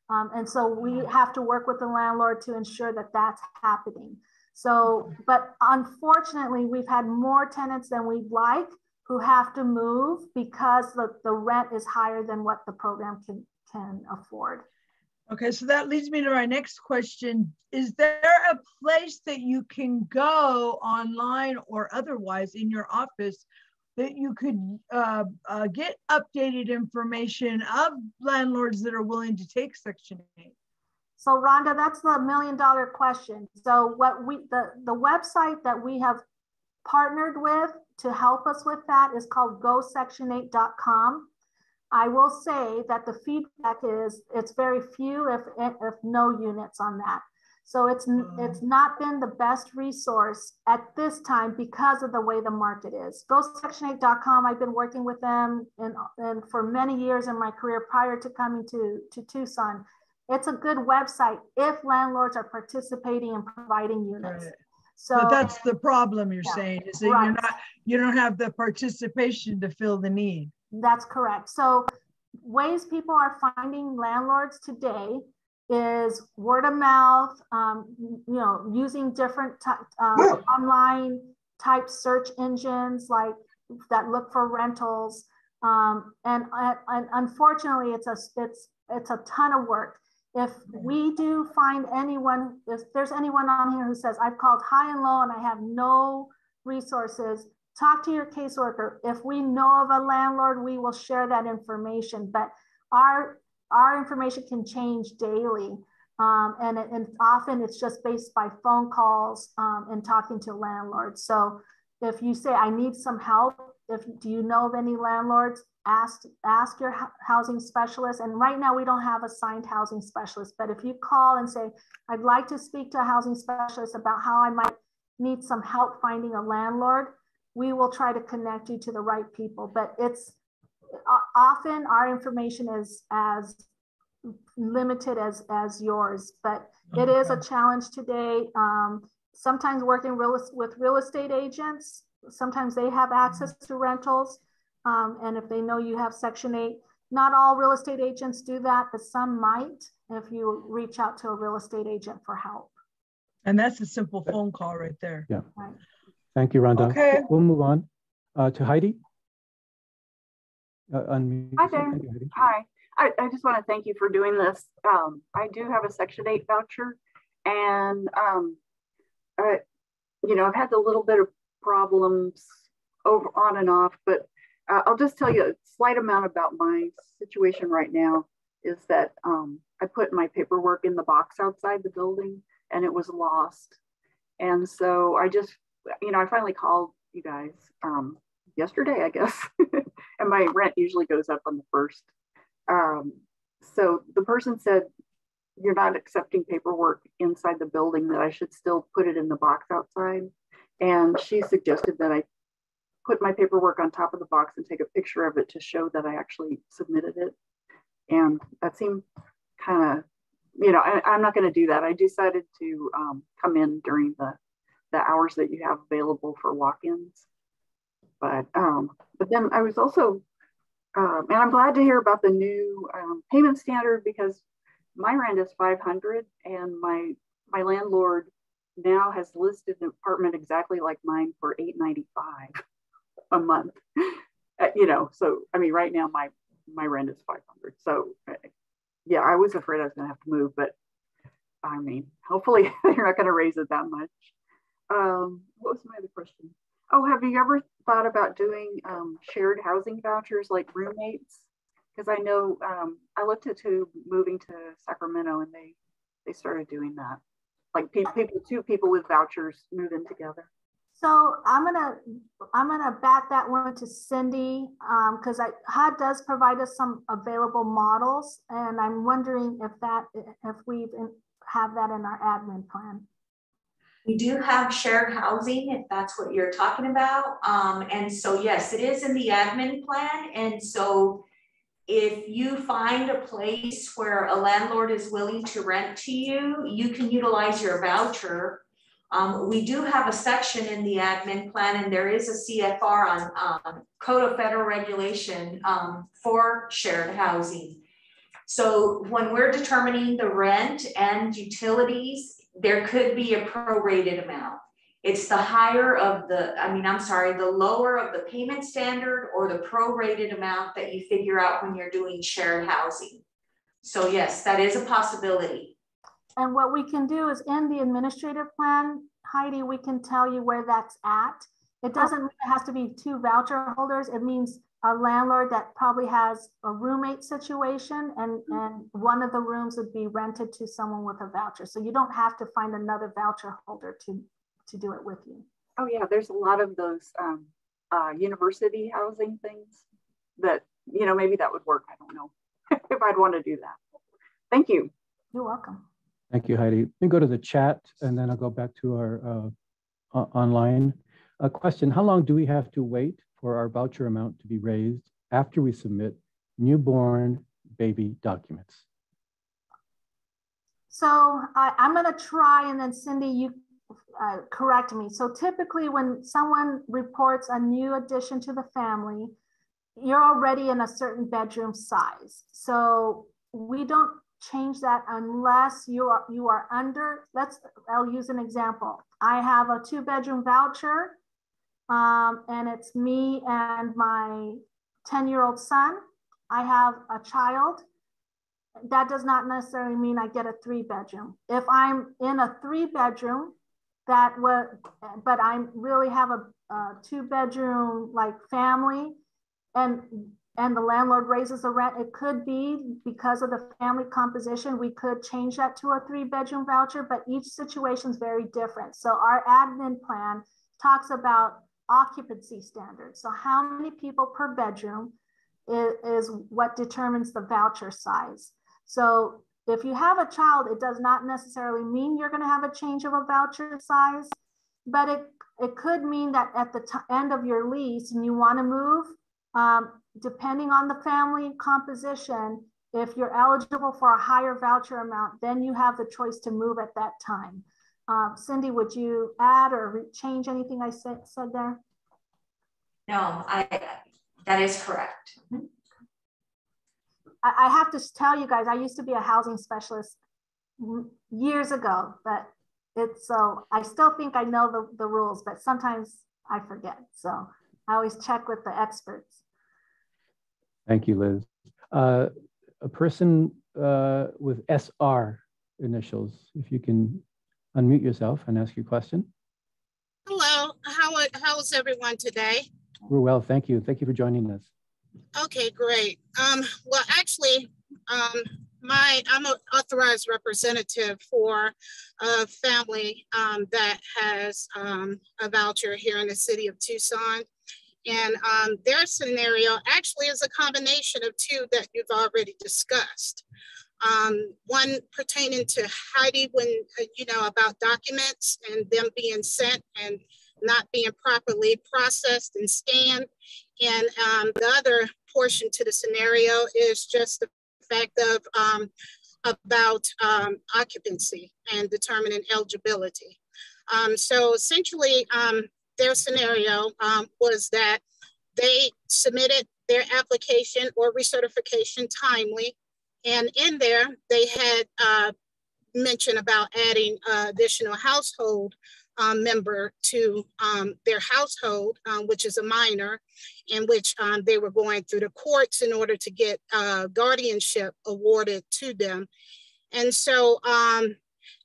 Um, and so we have to work with the landlord to ensure that that's happening. So, but unfortunately, we've had more tenants than we'd like who have to move because the, the rent is higher than what the program can, can afford. Okay, so that leads me to my next question. Is there a place that you can go online or otherwise in your office that you could uh, uh, get updated information of landlords that are willing to take Section 8? So Rhonda, that's the million dollar question. So what we, the, the website that we have partnered with to help us with that is called gosection8.com. I will say that the feedback is it's very few, if, if no units on that. So it's mm. it's not been the best resource at this time because of the way the market is. GoSection8.com, I've been working with them and, and for many years in my career prior to coming to, to Tucson. It's a good website if landlords are participating and providing units. Right. So but that's the problem you're yeah, saying is that right. you're not you don't have the participation to fill the need. That's correct. So ways people are finding landlords today is word of mouth, um, you know, using different um, online type search engines like that look for rentals. Um, and, and unfortunately, it's a it's it's a ton of work. If we do find anyone, if there's anyone on here who says I've called high and low and I have no resources, talk to your caseworker. If we know of a landlord, we will share that information. But our our information can change daily. Um, and, and often it's just based by phone calls um, and talking to landlords. So if you say, I need some help, if do you know of any landlords, ask, ask your housing specialist. And right now we don't have assigned housing specialist, but if you call and say, I'd like to speak to a housing specialist about how I might need some help finding a landlord, we will try to connect you to the right people. But it's often our information is as limited as as yours, but it is a challenge today. Um, sometimes working real, with real estate agents, sometimes they have access to rentals, um, and if they know you have Section Eight, not all real estate agents do that, but some might. If you reach out to a real estate agent for help. And that's a simple phone call right there. Yeah. Right. Thank you, Rhonda. Okay. We'll move on uh, to Heidi. Uh, Hi there. You, Hi. I, I, just want to thank you for doing this. Um, I do have a Section 8 voucher, and um, I, you know, I've had a little bit of problems over on and off, but uh, I'll just tell you a slight amount about my situation right now is that um, I put my paperwork in the box outside the building and it was lost. And so I just, you know, I finally called you guys um, yesterday, I guess. and my rent usually goes up on the first. Um, so the person said, You're not accepting paperwork inside the building, that I should still put it in the box outside. And she suggested that I put my paperwork on top of the box and take a picture of it to show that I actually submitted it. And that seemed kind of, you know, I, am not going to do that. I decided to um, come in during the, the hours that you have available for walk-ins. But um, but then I was also, um, and I'm glad to hear about the new um, payment standard because my rent is 500 and my my landlord now has listed the apartment exactly like mine for 895 a month. Uh, you know, so I mean, right now my my rent is 500. So uh, yeah, I was afraid I was going to have to move, but I mean, hopefully they're not going to raise it that much. Um, what was my other question? Oh, have you ever thought about doing um, shared housing vouchers like roommates? Because I know um, I looked into moving to Sacramento and they they started doing that. Like people, two people with vouchers move in together. So I'm gonna I'm gonna back that one to Cindy because um, HUD does provide us some available models, and I'm wondering if that if we have that in our admin plan. We do have shared housing, if that's what you're talking about. Um, and so, yes, it is in the admin plan. And so, if you find a place where a landlord is willing to rent to you, you can utilize your voucher. Um, we do have a section in the admin plan, and there is a CFR on um, Code of Federal Regulation um, for shared housing. So when we're determining the rent and utilities, there could be a prorated amount. It's the higher of the, I mean, I'm sorry, the lower of the payment standard or the prorated amount that you figure out when you're doing shared housing. So yes, that is a possibility. And what we can do is in the administrative plan, Heidi, we can tell you where that's at. It doesn't uh-huh. mean it has to be two voucher holders. It means a landlord that probably has a roommate situation and, and one of the rooms would be rented to someone with a voucher. So you don't have to find another voucher holder to, to do it with you. Oh yeah, there's a lot of those um, uh, university housing things that, you know, maybe that would work. I don't know if I'd want to do that. Thank you. You're welcome. Thank you, Heidi. Let me go to the chat and then I'll go back to our uh, online. A question, how long do we have to wait for our voucher amount to be raised after we submit newborn baby documents? So I, am going to try and then Cindy, you uh, correct me. So typically when someone reports a new addition to the family, you're already in a certain bedroom size. So we don't change that unless you are you are under let's i'll use an example i have a two bedroom voucher um, and it's me and my 10 year old son. I have a child. That does not necessarily mean i get a three bedroom if i'm in a three bedroom that would but i really have a, a two bedroom like family and and the landlord raises the rent, it could be because of the family composition, we could change that to a three bedroom voucher, but each situation is very different. So our admin plan talks about occupancy standards. So how many people per bedroom is, is what determines the voucher size. So if you have a child, it does not necessarily mean you're gonna have a change of a voucher size, but it, it could mean that at the end of your lease and you wanna move, um, depending on the family composition, if you're eligible for a higher voucher amount, then you have the choice to move at that time. Um, Cindy, would you add or change anything I said, said there? No, I, that is correct. I, I have to tell you guys, I used to be a housing specialist years ago, but it's so I still think I know the, the rules, but sometimes I forget. So I always check with the experts. Thank you, Liz. Uh, a person uh, with SR initials, if you can unmute yourself and ask your question. Hello, how, how is everyone today? We're well, thank you. Thank you for joining us. Okay, great. Um, well, actually, um, my I'm an authorized representative for a family um, that has um, a voucher here in the city of Tucson. And um, their scenario actually is a combination of two that you've already discussed. Um, one pertaining to Heidi when, uh, you know, about documents and them being sent and not being properly processed and scanned. And um, the other portion to the scenario is just the fact of um, about um, occupancy and determining eligibility. Um, so essentially, um, their scenario um, was that they submitted their application or recertification timely. And in there, they had uh, mentioned about adding uh, additional household um, member to um, their household, um, which is a minor, in which um, they were going through the courts in order to get uh, guardianship awarded to them. And so um,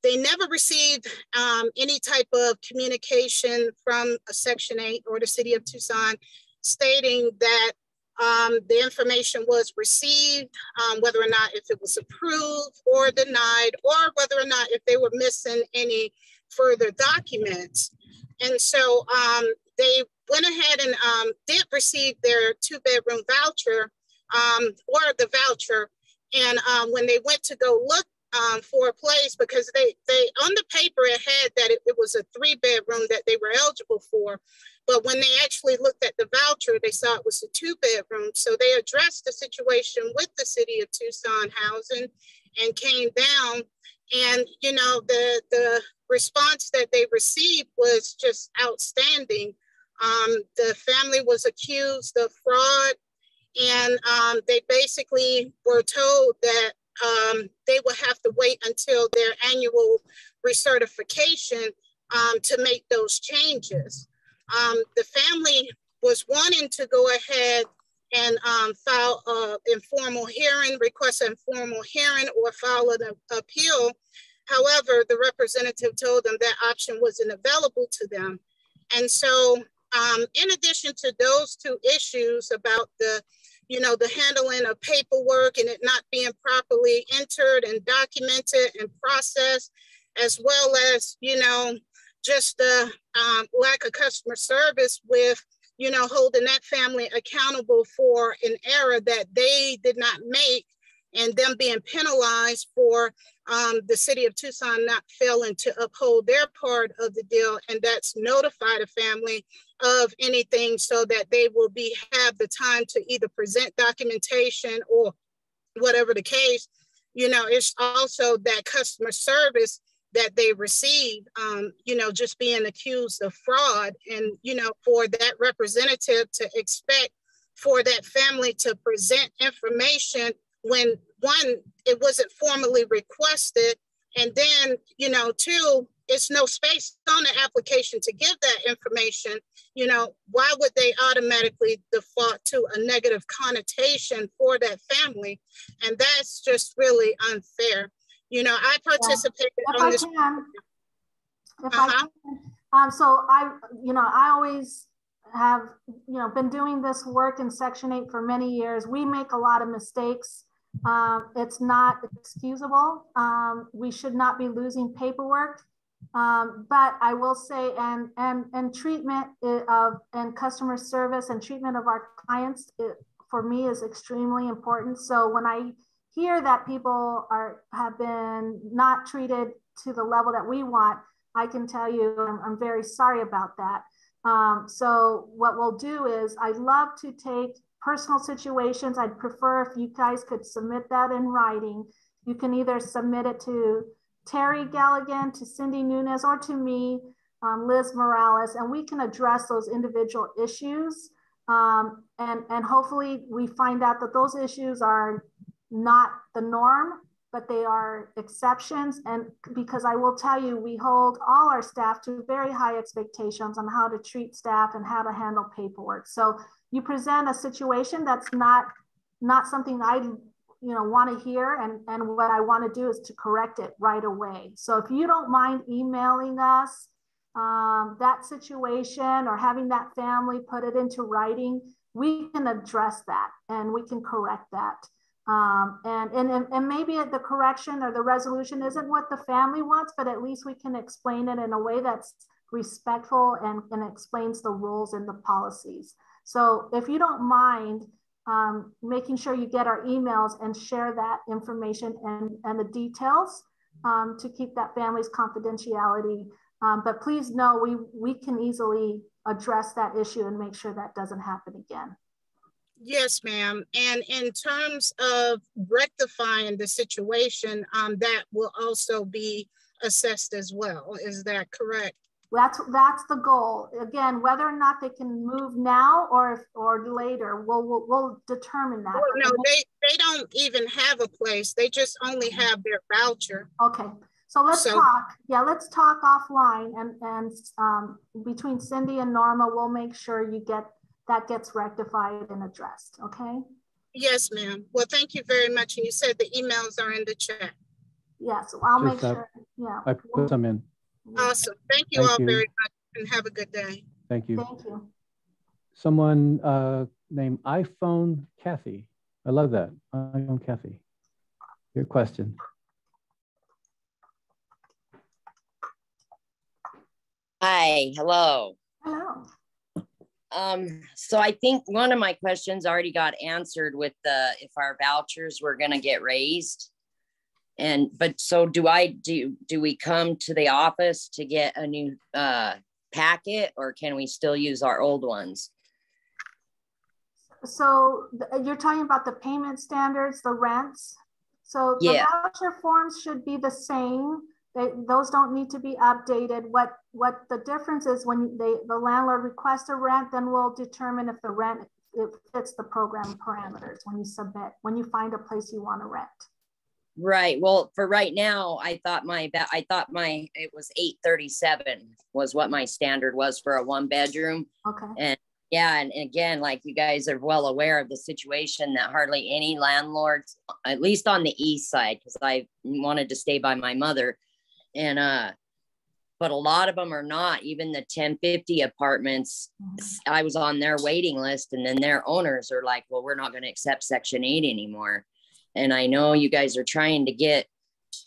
they never received um, any type of communication from Section 8 or the City of Tucson stating that um, the information was received, um, whether or not if it was approved or denied, or whether or not if they were missing any further documents. And so um, they went ahead and um, did receive their two bedroom voucher um, or the voucher. And um, when they went to go look um, for a place because they they on the paper it had that it, it, was a three bedroom that they were eligible for but when they actually looked at the voucher they saw it was a two bedroom so they addressed the situation with the city of tucson housing and came down and you know the the response that they received was just outstanding um, the family was accused of fraud and um, they basically were told that um, they would have to wait until their annual recertification um, to make those changes. Um, the family was wanting to go ahead and um, file an informal hearing, request an informal hearing or file an appeal. However, the representative told them that option wasn't available to them. And so um, in addition to those two issues about the, you know, the handling of paperwork and it not being properly entered and documented and processed, as well as, you know, just the um, lack of customer service with you know, holding that family accountable for an error that they did not make and them being penalized for um, the city of Tucson not failing to uphold their part of the deal. And that's notify the family of anything so that they will be have the time to either present documentation or whatever the case. You know, it's also that customer service that they receive, um, you know, just being accused of fraud. And, you know, for that representative to expect for that family to present information when one, it wasn't formally requested. And then, you know, two, it's no space on the application to give that information. You know, why would they automatically default to a negative connotation for that family? And that's just really unfair. You know, I participated yeah. on this. Can, if uh-huh. I can, um, so I, you know, I always have, you know, been doing this work in Section 8 for many years. We make a lot of mistakes. Um, it's not excusable. Um, we should not be losing paperwork. Um, but I will say, and and and treatment of and customer service and treatment of our clients, it, for me, is extremely important. So when I hear that people are have been not treated to the level that we want, I can tell you I'm, I'm very sorry about that. Um, so what we'll do is I love to take personal situations. I'd prefer if you guys could submit that in writing. You can either submit it to Terry Galligan, to Cindy Nunez, or to me, um, Liz Morales, and we can address those individual issues. Um, and, and hopefully we find out that those issues are not the norm, but they are exceptions. And because I will tell you, we hold all our staff to very high expectations on how to treat staff and how to handle paperwork. So you present a situation that's not not something I you know want to hear and and what I want to do is to correct it right away. So if you don't mind emailing us um, that situation or having that family put it into writing, we can address that and we can correct that. Um, and, and, and maybe the correction or the resolution isn't what the family wants, but at least we can explain it in a way that's respectful and, and explains the rules and the policies. So if you don't mind um, making sure you get our emails and share that information and, and the details um, to keep that family's confidentiality. Um, but please know we, we can easily address that issue and make sure that doesn't happen again. Yes, ma'am. And in terms of rectifying the situation, um, that will also be assessed as well. Is that correct? That's that's the goal. Again, whether or not they can move now or or later, we'll we'll, we'll determine that. Well, no, they they don't even have a place. They just only have their voucher. Okay. So let's so, talk. Yeah, let's talk offline and and um, between Cindy and Norma, we'll make sure you get that gets rectified and addressed, okay? Yes, ma'am. Well, thank you very much. And you said the emails are in the chat. Yes, I'll Just, make uh, sure, yeah. I put them in. Awesome. Thank you thank all you. very much and have a good day. Thank you. Thank you. Someone uh, named iPhone Kathy. I love that. iPhone Kathy. Your question. Hi, hello. Hello. Um, so I think one of my questions already got answered with the if our vouchers were going to get raised. And but so do I do do we come to the office to get a new uh packet or can we still use our old ones? So you're talking about the payment standards, the rents. So the yeah. voucher forms should be the same they, those don't need to be updated. What what the difference is when they the landlord requests a rent, then we'll determine if the rent it fits the program parameters when you submit, when you find a place you want to rent. Right. Well, for right now, I thought my I thought my it was 837 was what my standard was for a one bedroom. Okay. And yeah, and again, like you guys are well aware of the situation that hardly any landlords, at least on the east side, because I wanted to stay by my mother, and uh, but a lot of them are not. Even the 1050 apartments, mm-hmm. I was on their waiting list, and then their owners are like, "Well, we're not going to accept Section 8 anymore." and i know you guys are trying to get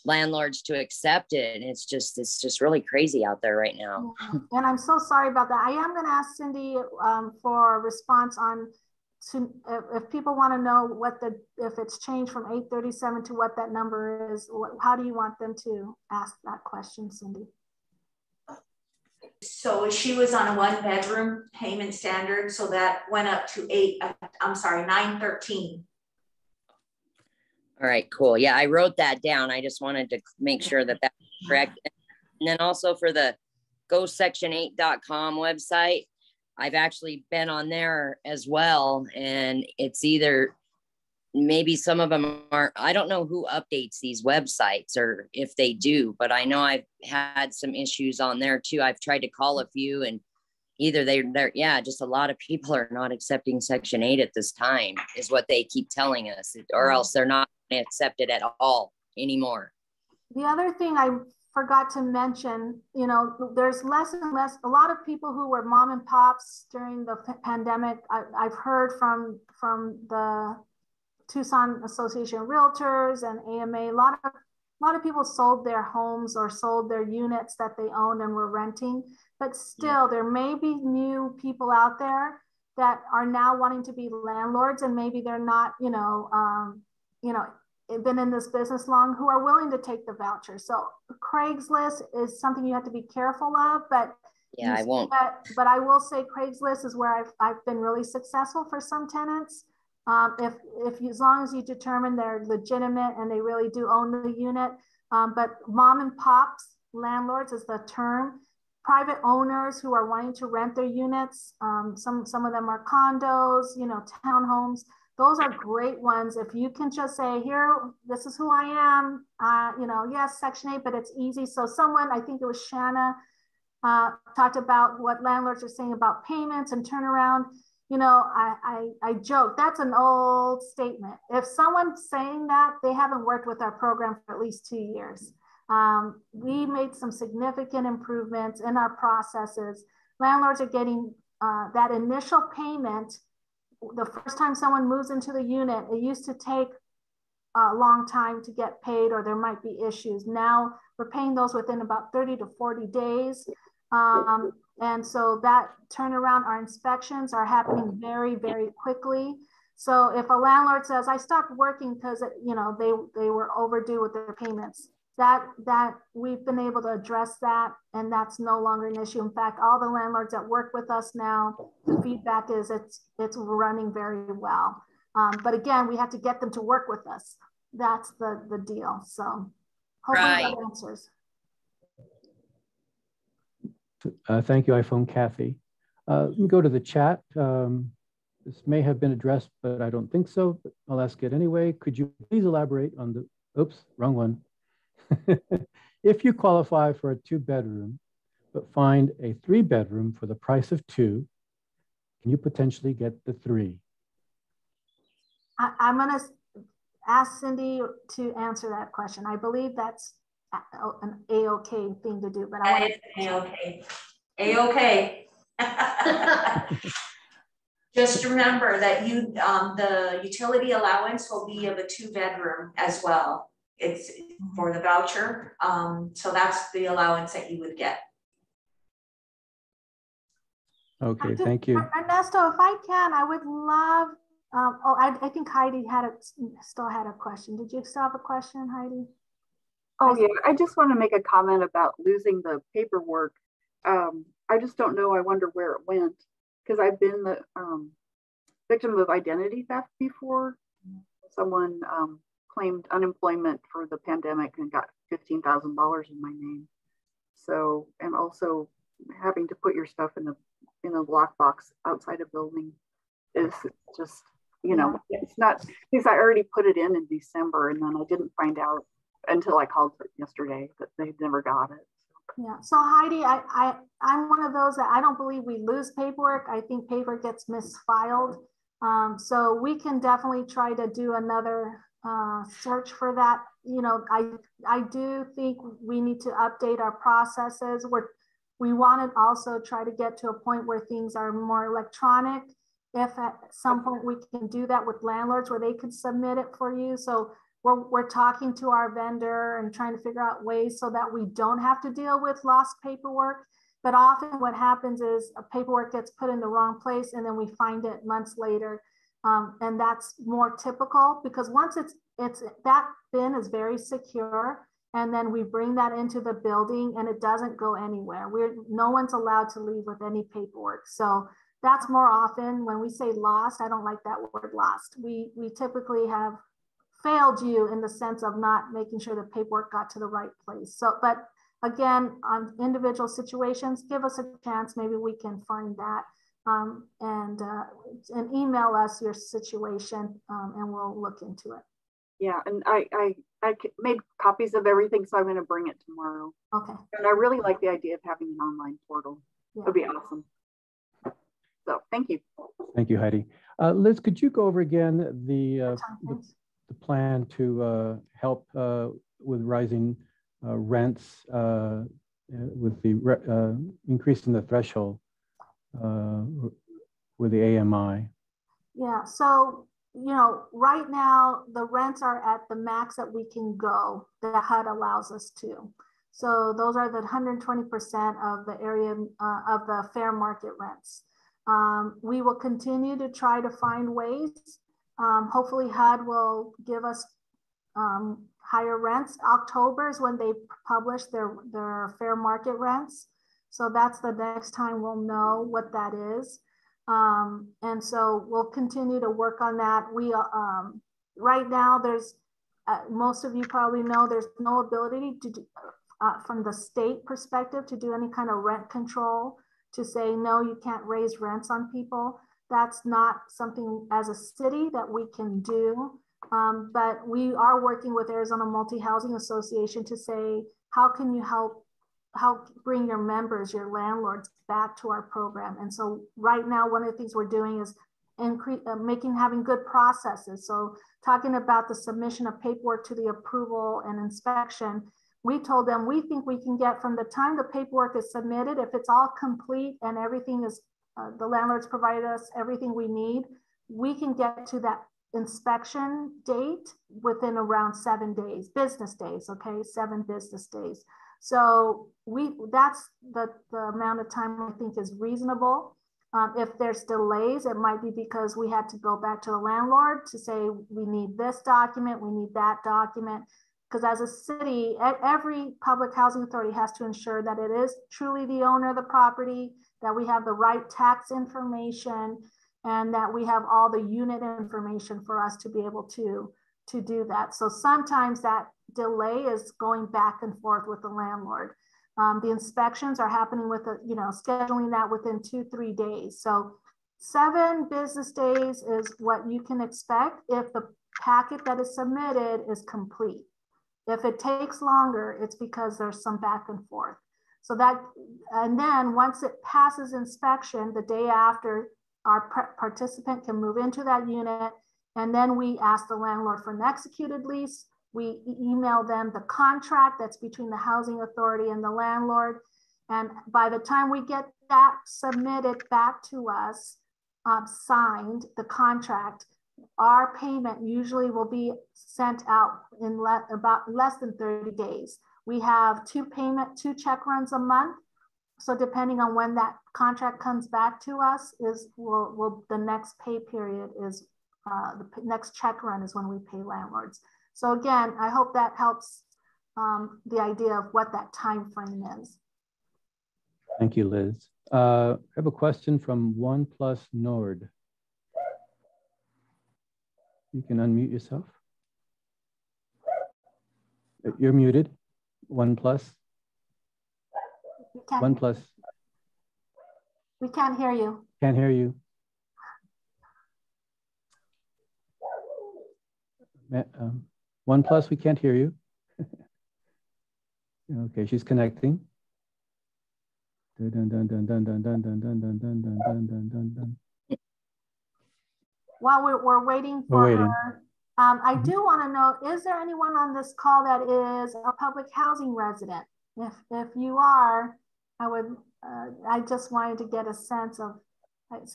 landlords to accept it and it's just it's just really crazy out there right now and i'm so sorry about that i am going to ask cindy um, for a response on to if, if people want to know what the if it's changed from 837 to what that number is what, how do you want them to ask that question cindy so she was on a one bedroom payment standard so that went up to eight uh, i'm sorry 913 all right, cool. Yeah, I wrote that down. I just wanted to make sure that that's correct. And then also for the gosection8.com website, I've actually been on there as well. And it's either maybe some of them are, I don't know who updates these websites or if they do, but I know I've had some issues on there too. I've tried to call a few and either they, they're, yeah, just a lot of people are not accepting Section 8 at this time, is what they keep telling us, or mm-hmm. else they're not accepted at all anymore. The other thing I forgot to mention, you know, there's less and less, a lot of people who were mom and pops during the pandemic, I, have heard from, from the Tucson Association of Realtors and AMA, a lot of a lot of people sold their homes or sold their units that they owned and were renting, but still yeah. there may be new people out there that are now wanting to be landlords and maybe they're not, you know, um, you know, been in this business long who are willing to take the voucher. So Craigslist is something you have to be careful of, but yeah, I won't. But, but I will say Craigslist is where I've, I've been really successful for some tenants. Um, if, if you, as long as you determine they're legitimate and they really do own the unit, um, but mom and pops landlords is the term. Private owners who are wanting to rent their units. Um, some some of them are condos, you know, townhomes those are great ones. If you can just say, here, this is who I am, uh, you know, yes, Section 8, but it's easy. So someone, I think it was Shanna, uh, talked about what landlords are saying about payments and turnaround. You know, I, I, I joke, that's an old statement. If someone's saying that, they haven't worked with our program for at least two years. Um, we made some significant improvements in our processes. Landlords are getting uh, that initial payment the first time someone moves into the unit, it used to take a long time to get paid or there might be issues. Now we're paying those within about 30 to 40 days. Um, and so that turnaround, our inspections are happening very, very quickly. So if a landlord says, I stopped working because, you know, they, they were overdue with their payments, that that we've been able to address that and that's no longer an issue. In fact all the landlords that work with us now the feedback is it's it's running very well. Um, but again we have to get them to work with us. That's the the deal so. Hopefully right. that answers. Uh, thank you iphone kathy. Uh, let me go to the chat. Um, this may have been addressed but i don't think so but i'll ask it anyway. Could you please elaborate on the oops wrong one if you qualify for a two bedroom, but find a three bedroom for the price of two, can you potentially get the three? I, am going to ask Cindy to answer that question. I believe that's an A-OK thing to do, but I A-OK. A-OK. Just remember that you um, the utility allowance will be of a two bedroom as well. It's for the voucher. Um, so that's the allowance that you would get. Okay, just, thank you. Ernesto, if I can, I would love, um, oh, I, I think Heidi had a, still had a question. Did you still have a question, Heidi? Oh yeah, I just want to make a comment about losing the paperwork. Um, I just don't know, I wonder where it went because I've been the um, victim of identity theft before. Someone um, claimed unemployment for the pandemic and got $15,000 in my name. So, and also having to put your stuff in the in a lockbox outside a building is just, you know, it's not because I already put it in in December and then I didn't find out until I called yesterday that they never got it. Yeah. So Heidi, I, I I'm one of those that I don't believe we lose paperwork. I think paper gets misfiled. Um, so we can definitely try to do another uh, search for that. You know, I I do think we need to update our processes. We're we want to also try to get to a point where things are more electronic. If at some point we can do that with landlords where they could submit it for you. So we're, we're talking to our vendor and trying to figure out ways so that we don't have to deal with lost paperwork. But often what happens is a paperwork gets put in the wrong place and then we find it months later. Um, and that's more typical because once it's, it's that bin is very secure and then we bring that into the building and it doesn't go anywhere. We're no one's allowed to leave with any paperwork. So that's more often when we say lost, I don't like that word lost. We we typically have failed you in the sense of not making sure the paperwork got to the right place. So, but again, on individual situations, give us a chance. Maybe we can find that um, and uh, and email us your situation um, and we'll look into it. Yeah, and I, I I made copies of everything, so I'm going to bring it tomorrow. Okay. And I really like the idea of having an online portal. Yeah. It'd be awesome. So thank you. Thank you, Heidi. Uh, Liz, could you go over again the uh, the, the, plan to uh, help uh, with rising uh, rents uh, with the increase in the threshold with the AMI? Yeah. So you know, right now the rents are at the max that we can go that HUD allows us to. So those are the 120% of the area uh, of the fair market rents. Um, we will continue to try to find ways. Um, hopefully HUD will give us um, higher rents. October is when they publish their, their fair market rents. So that's the next time we'll know what that is. Um, and so we'll continue to work on that. We, um, right now, there's, uh, most of you probably know there's no ability to do, uh, from the state perspective to do any kind of rent control to say, no, you can't raise rents on people. That's not something as a city that we can do. Um, but we are working with Arizona Multi-Housing Association to say, how can you help help bring your members, your landlords back to our program. And so right now, one of the things we're doing is increase, uh, making, having good processes. So talking about the submission of paperwork to the approval and inspection, we told them we think we can get from the time the paperwork is submitted, if it's all complete and everything is, uh, the landlords provided us everything we need, we can get to that inspection date within around seven days, business days, okay, seven business days. So we that's the, the amount of time I think is reasonable. Um, if there's delays, it might be because we had to go back to the landlord to say, we need this document, we need that document. Because as a city, every public housing authority has to ensure that it is truly the owner of the property, that we have the right tax information, and that we have all the unit information for us to be able to, to do that. So sometimes that delay is going back and forth with the landlord. Um, the inspections are happening with, a, you know, scheduling that within two, three days. So seven business days is what you can expect if the packet that is submitted is complete. If it takes longer, it's because there's some back and forth. So that, and then once it passes inspection, the day after, our participant can move into that unit. And then we ask the landlord for an executed lease we email them the contract that's between the housing authority and the landlord. And by the time we get that submitted back to us, um, signed, the contract, our payment usually will be sent out in le about less than 30 days. We have two payment, two check runs a month. So depending on when that contract comes back to us is will, will the next pay period is uh, the next check run is when we pay landlords. So again, I hope that helps um, the idea of what that time frame is. Thank you, Liz. Uh, I have a question from OnePlus Nord. You can unmute yourself. You're muted. OnePlus. OnePlus. We can't hear you. Can't hear you. um, one plus, we can't hear you. okay, she's connecting. While we're, we're waiting for we're waiting. her, um, I mm-hmm. do want to know, is there anyone on this call that is a public housing resident? If, if you are, I would, uh, I just wanted to get a sense of,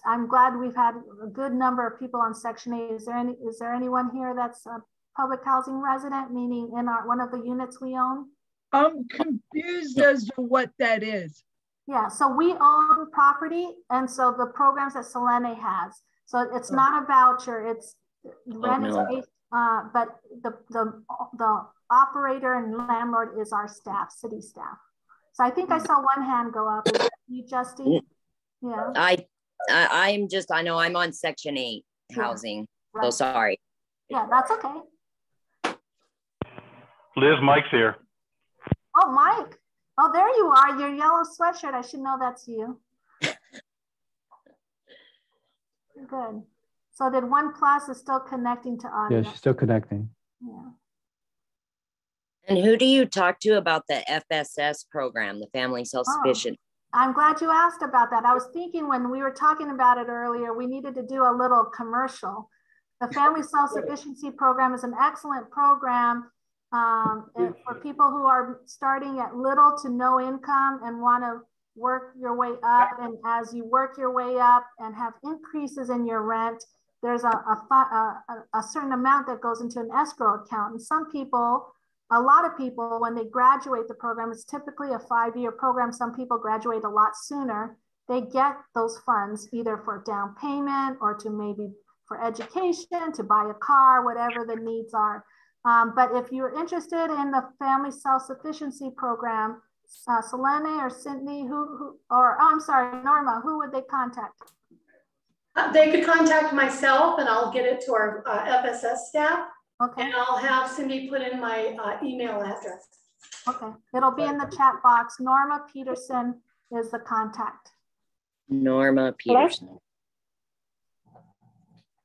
I'm glad we've had a good number of people on Section 8. Is there, any, is there anyone here that's a public housing resident, meaning in our, one of the units we own? I'm confused as to what that is. Yeah, so we own property and so the programs that Selene has. So it's not a voucher, it's rent is no. paid, uh, but the, the, the operator and landlord is our staff, city staff. So I think I saw one hand go up. Is that you, Justin? Yeah, I, I, I'm just, I know I'm on section eight Yeah. housing. So sorry. Yeah, that's okay. Liz, Mike's here. Oh, Mike. Oh, there you are. Your yellow sweatshirt. I should know that's you. Good. So did one plus is still connecting to audio? Yeah, she's still connecting. Yeah. And who do you talk to about the FSS program, the Family Self-Sufficient? Oh, I'm glad you asked about that. I was thinking when we were talking about it earlier, we needed to do a little commercial. The Family Self-Sufficiency Program is an excellent program um, for people who are starting at little to no income and want to work your way up. And as you work your way up and have increases in your rent, there's a, a, a, a- a certain amount that goes into an escrow account. And some people, a lot of people, when they graduate the program, it's typically a five-year program. Some people graduate a lot sooner. They get those funds either for down payment or to maybe for education, to buy a car, whatever the needs are. Um, but if you're interested in the family self-sufficiency program, uh, Selene or Sydney, who, who, or oh, I'm sorry, Norma, who would they contact? Uh, They could contact myself and I'll get it to our uh, FSS staff. Okay. And I'll have Cindy put in my uh, email address. Okay, it'll be in the chat box. Norma Peterson is the contact. Norma Peterson.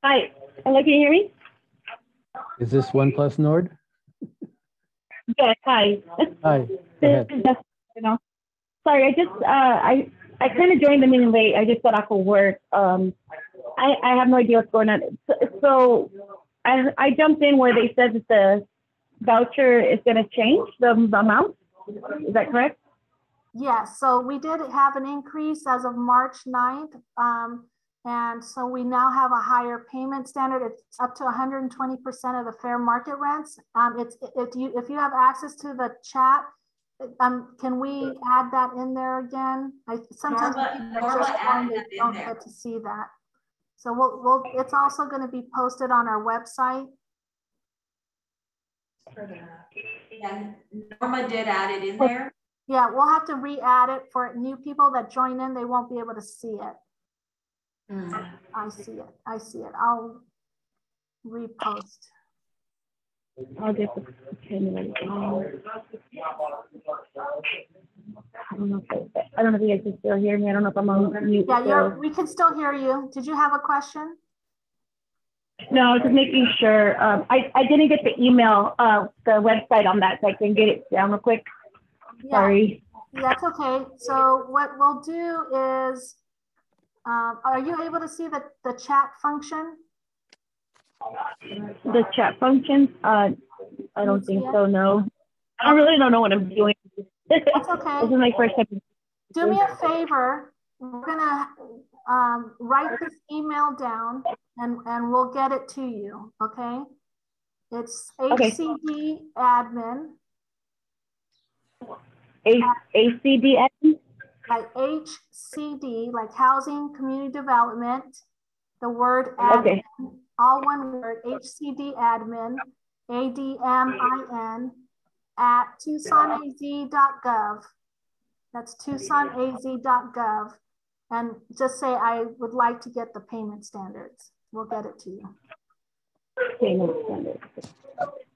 Hi, hello, can you hear me? Is this one plus Nord? Yes, hi. Hi, go ahead. you know, sorry, I just, uh, I, I kind of joined the meeting late. I just got off of work. Um, I, I have no idea what's going on. So, so I, I jumped in where they said that the voucher is going to change the amount. Is that correct? Yes, so we did have an increase as of March 9th. Um, and so we now have a higher payment standard. It's up to 120% of the fair market rents. Um, it's, if you, if you have access to the chat, um, can we add that in there again? I, sometimes Norma- people Norma just added find it in don't there. get to see that. So we'll, we'll, it's also gonna be posted on our website. And Norma did add it in there. Yeah, we'll have to re-add it for new people that join in. They won't be able to see it. I see it. I see it. I'll repost. I'll just, okay, anyway, I don't know if, I- I don't know if you guys can still hear me. I don't know if I'm on mute. Yeah, you're, we can still hear you. Did you have a question? No, just making sure. Um, I, I didn't get the email, uh, the website on that, so I can get it down real quick. Yeah. Sorry. Yeah, it's okay. So what we'll do is, um, are you able to see the, the chat function? The chat function, uh, I don't think so, no. I don't really don't know what I'm doing. That's okay. This is my first time. Do me a favor. We're gonna um, write this email down and, and we'll get it to you, okay? It's Okay. Admin, A, ACD, like HCD, like Housing Community Development, the word Okay. admin, all one word, HCD admin, A-D-M-I-N, at tucsonaz.gov. That's tucsonaz.gov. And just say, I would like to get the payment standards. We'll get it to you. payment standard.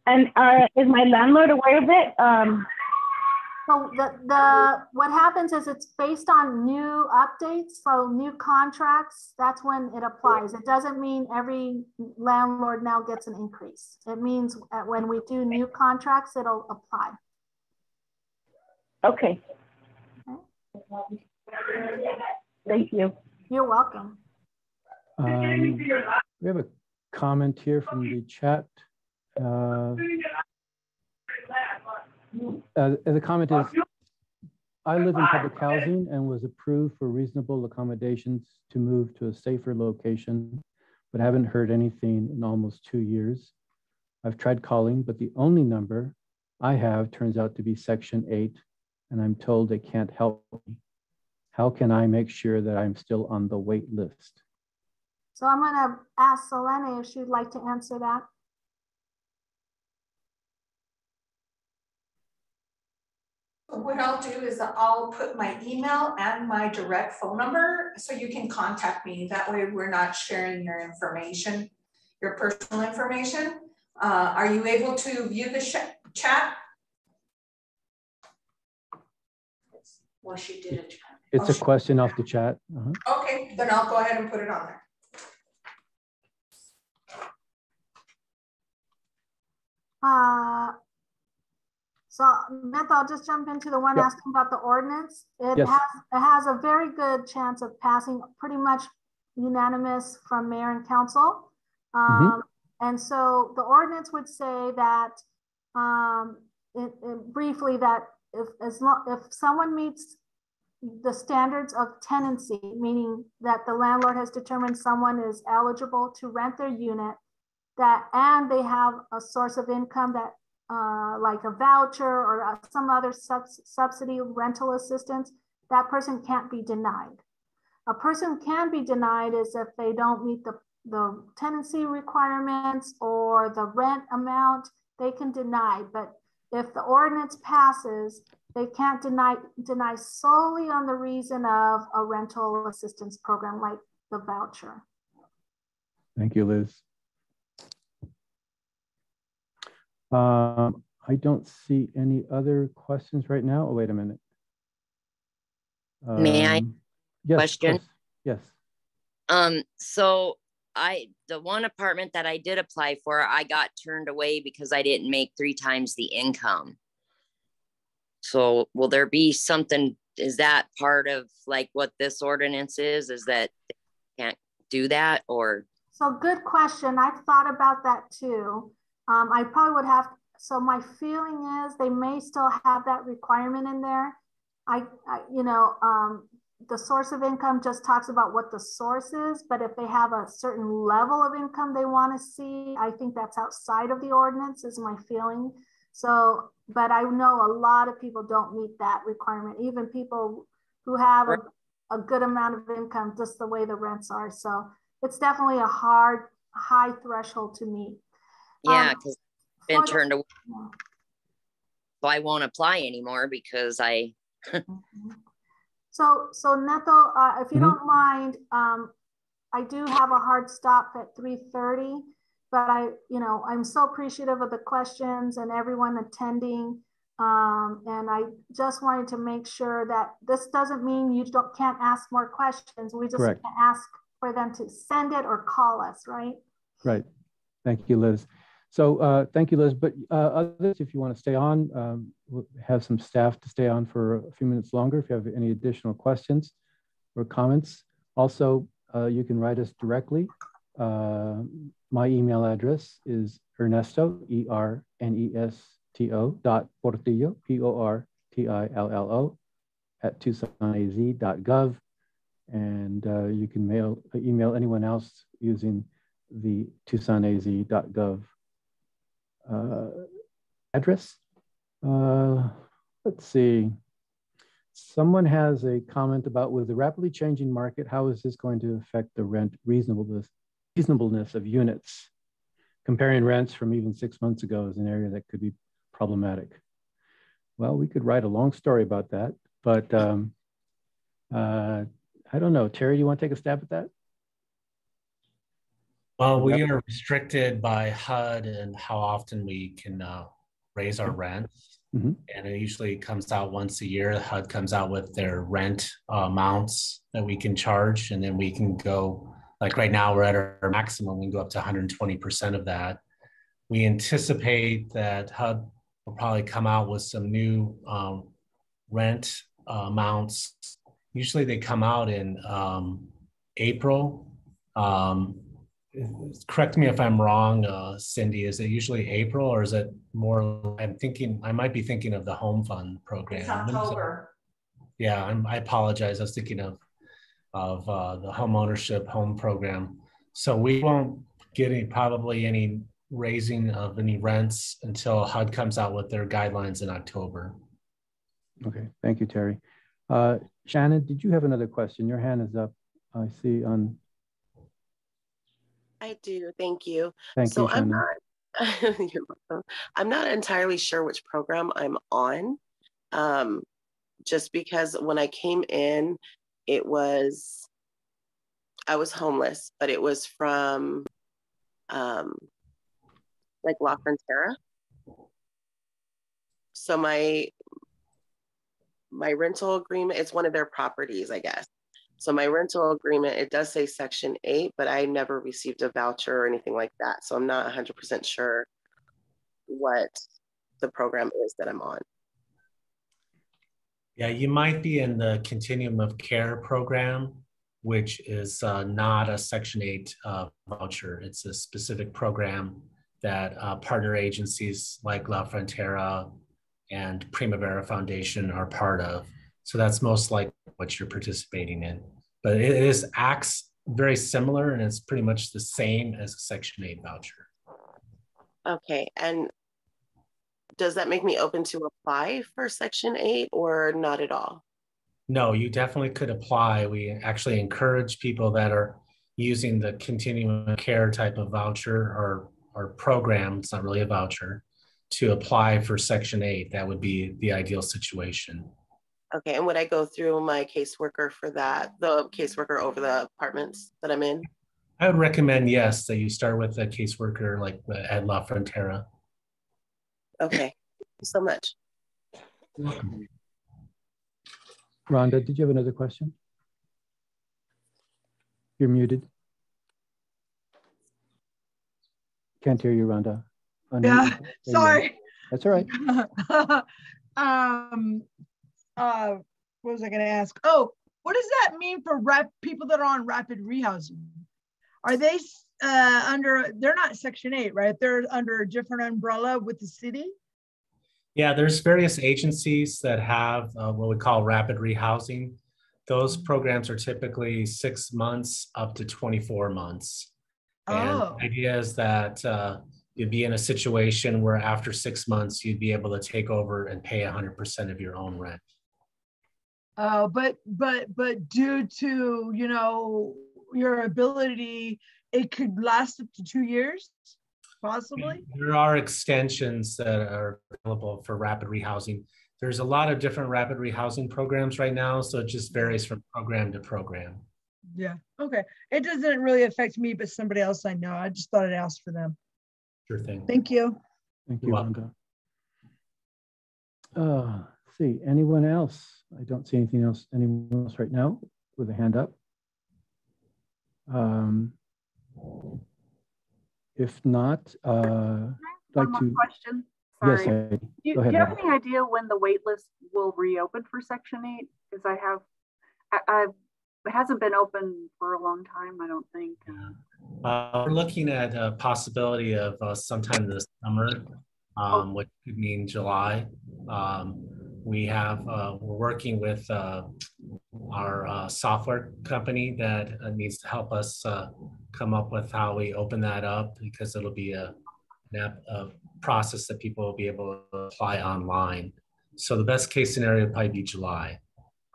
And, uh, is my landlord aware of it? Um, So the, the, what happens is it's based on new updates, so new contracts, that's when it applies. It doesn't mean every landlord now gets an increase. It means uh, when we do new contracts, it'll apply. Okay. Thank you. You're welcome. Um, we have a comment here from the chat. Uh, uh, the comment is, I live in public housing and was approved for reasonable accommodations to move to a safer location, but haven't heard anything in almost two years. I've tried calling, but the only number I have turns out to be section eight, and I'm told they can't help me. How can I make sure that I'm still on the wait list? So I'm gonna ask Selene if she'd like to answer that. What I'll do is I'll put my email and my direct phone number so you can contact me. That way we're not sharing your information, your personal information. Uh, are you able to view the chat? Well, she did a chat. It's oh, a question off the chat. Uh -huh. Okay, then I'll go ahead and put it on there. Uh, so Beth, I'll just jump into the one yep. asking about the ordinance. It yes. has it has a very good chance of passing pretty much unanimous from mayor and council. Um, mm -hmm. And so the ordinance would say that um, it, it briefly that if as long if someone meets the standards of tenancy, meaning that the landlord has determined someone is eligible to rent their unit, that and they have a source of income that uh, like a voucher or uh, some other subs subsidy rental assistance, that person can't be denied. A person can be denied is if they don't meet the, the tenancy requirements or the rent amount, they can deny. But if the ordinance passes, they can't deny, deny solely on the reason of a rental assistance program like the voucher. Thank you, Liz. Um, I don't see any other questions right now. Oh, wait a minute. Um, May I? Um, yes, question? Yes. Um, so I the one apartment that I did apply for, I got turned away because I didn't make three times the income. So will there be something? Is that part of like what this ordinance is? Is that can't do that or? So good question. I've thought about that too. Um, I probably would have, so my feeling is they may still have that requirement in there. I, I you know, um, the source of income just talks about what the source is, but if they have a certain level of income they want to see, I think that's outside of the ordinance is my feeling. So, but I know a lot of people don't meet that requirement, even people who have a, a good amount of income, just the way the rents are. So it's definitely a hard, high threshold to meet. Yeah, because um, been turned away. So I won't apply anymore because I. So so Neto, uh, if you mm -hmm. don't mind, um, I do have a hard stop at 3:30, but I, you know, I'm so appreciative of the questions and everyone attending. Um, and I just wanted to make sure that this doesn't mean you don't can't ask more questions. We just Correct. can't ask for them to send it or call us, right? Right. Thank you, Liz. So uh, thank you, Liz. But uh, others, if you want to stay on, um, we'll have some staff to stay on for a few minutes longer if you have any additional questions or comments. Also, uh, you can write us directly. Uh, my email address is Ernesto, E-R-N-E-S-T-O dot Portillo, P-O-R-T-I-L-L-O at tucsonaz.gov. And uh, you can mail, email anyone else using the tucsonaz.gov uh, address. Uh, let's see. Someone has a comment about with the rapidly changing market, how is this going to affect the rent reasonableness, reasonableness of units? Comparing rents from even six months ago is an area that could be problematic. Well, we could write a long story about that, but um, uh, I don't know. Terry, do you want to take a stab at that? Well, we are restricted by HUD and how often we can uh, raise our rents. Mhm. And it usually comes out once a year. HUD comes out with their rent uh, amounts that we can charge, and then we can go, like right now, we're at our maximum, we can go up to 120% of that. We anticipate that HUD will probably come out with some new um, rent uh, amounts. Usually they come out in um, April. Um, correct me if I'm wrong, uh, Cindy. Is it usually April or is it more? I'm thinking I might be thinking of the home fund program. It's October. Yeah, I'm, I apologize. I was thinking of of uh, the home ownership home program. So we won't get any probably any raising of any rents until HUD comes out with their guidelines in October. Okay, thank you, Terry. Uh, Shannon, did you have another question? Your hand is up. I see on, I do, thank you. thank So you, I'm not, you're welcome. I'm not entirely sure which program I'm on. Um, just because when I came in, it was, I was homeless, but it was from, um, like La Frontera. So my, my rental agreement, it's one of their properties, I guess. So my rental agreement, it does say section eight, but I never received a voucher or anything like that. So I'm not hundred percent sure what the program is that I'm on. Yeah, you might be in the continuum of care program, which is uh, not a Section 8 uh, voucher. It's a specific program that uh, partner agencies like La Frontera and Primavera Foundation are part of. So that's most like what you're participating in. But it is acts very similar and it's pretty much the same as a Section 8 voucher. Okay, and does that make me open to apply for section eight or not at all? No, you definitely could apply. We actually encourage people that are using the continuum of care type of voucher or, or program, it's not really a voucher, to apply for Section 8. That would be the ideal situation. Okay, and would I go through my caseworker for that, the caseworker over the apartments that I'm in? I would recommend, yes, that you start with a caseworker like at La Frontera. Okay, thank you so much. Rhonda, did you have another question? You're muted. Can't hear you, Rhonda. Unmute Yeah, yourself. There you are. sorry. That's all right. um, uh, what was I going to ask? Oh, what does that mean for rap people that are on rapid rehousing? Are they uh, under? They're not Section Eight, right? They're under a different umbrella with the city. Yeah, there's various agencies that have uh, what we call rapid rehousing. Those programs are typically six months up to 24 months. And Oh. the idea is that uh, you'd be in a situation where after six months, you'd be able to take over and pay 100% of your own rent. Uh, but but but due to you know your ability, it could last up to two years, possibly. There are extensions that are available for rapid rehousing. There's a lot of different rapid rehousing programs right now, so it just varies from program to program. Yeah. Okay. It doesn't really affect me, but somebody else I know. I just thought I'd ask for them. Sure thing. Thank you. Thank you, You're welcome. Rhonda. Uh, see, anyone else? I don't see anything else, anyone else right now with a hand up. Um, if not, uh, I'd One like more to, question. yes, Sorry. Heidi, Do you, go do you have Heidi. any idea when the wait list will reopen for Section 8? Because I have, I, I've, it hasn't been open for a long time, I don't think. Uh, we're looking at a possibility of uh, sometime this summer, um, which could mean July. Um, we have, uh, we're working with uh, our uh, software company that uh, needs to help us uh, come up with how we open that up because it'll be a, app, a process that people will be able to apply online. So the best case scenario would probably be July.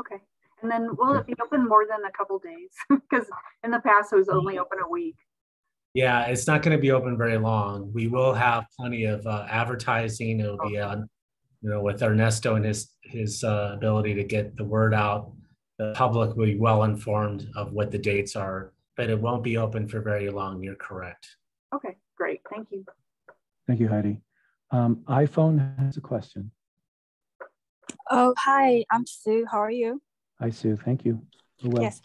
Okay. And then will it be open more than a couple days? Because in the past, it was only open a week. Yeah, it's not going to be open very long. We will have plenty of uh, advertising. It'll be on, you know, with Ernesto and his his uh, ability to get the word out. The public will be well informed of what the dates are, but it won't be open for very long. You're correct. Okay, great. Thank you. Thank you, Heidi. Um, iPhone has a question. Oh, hi, I'm Sue. How are you? Hi, Sue. Thank you. Well. Yes.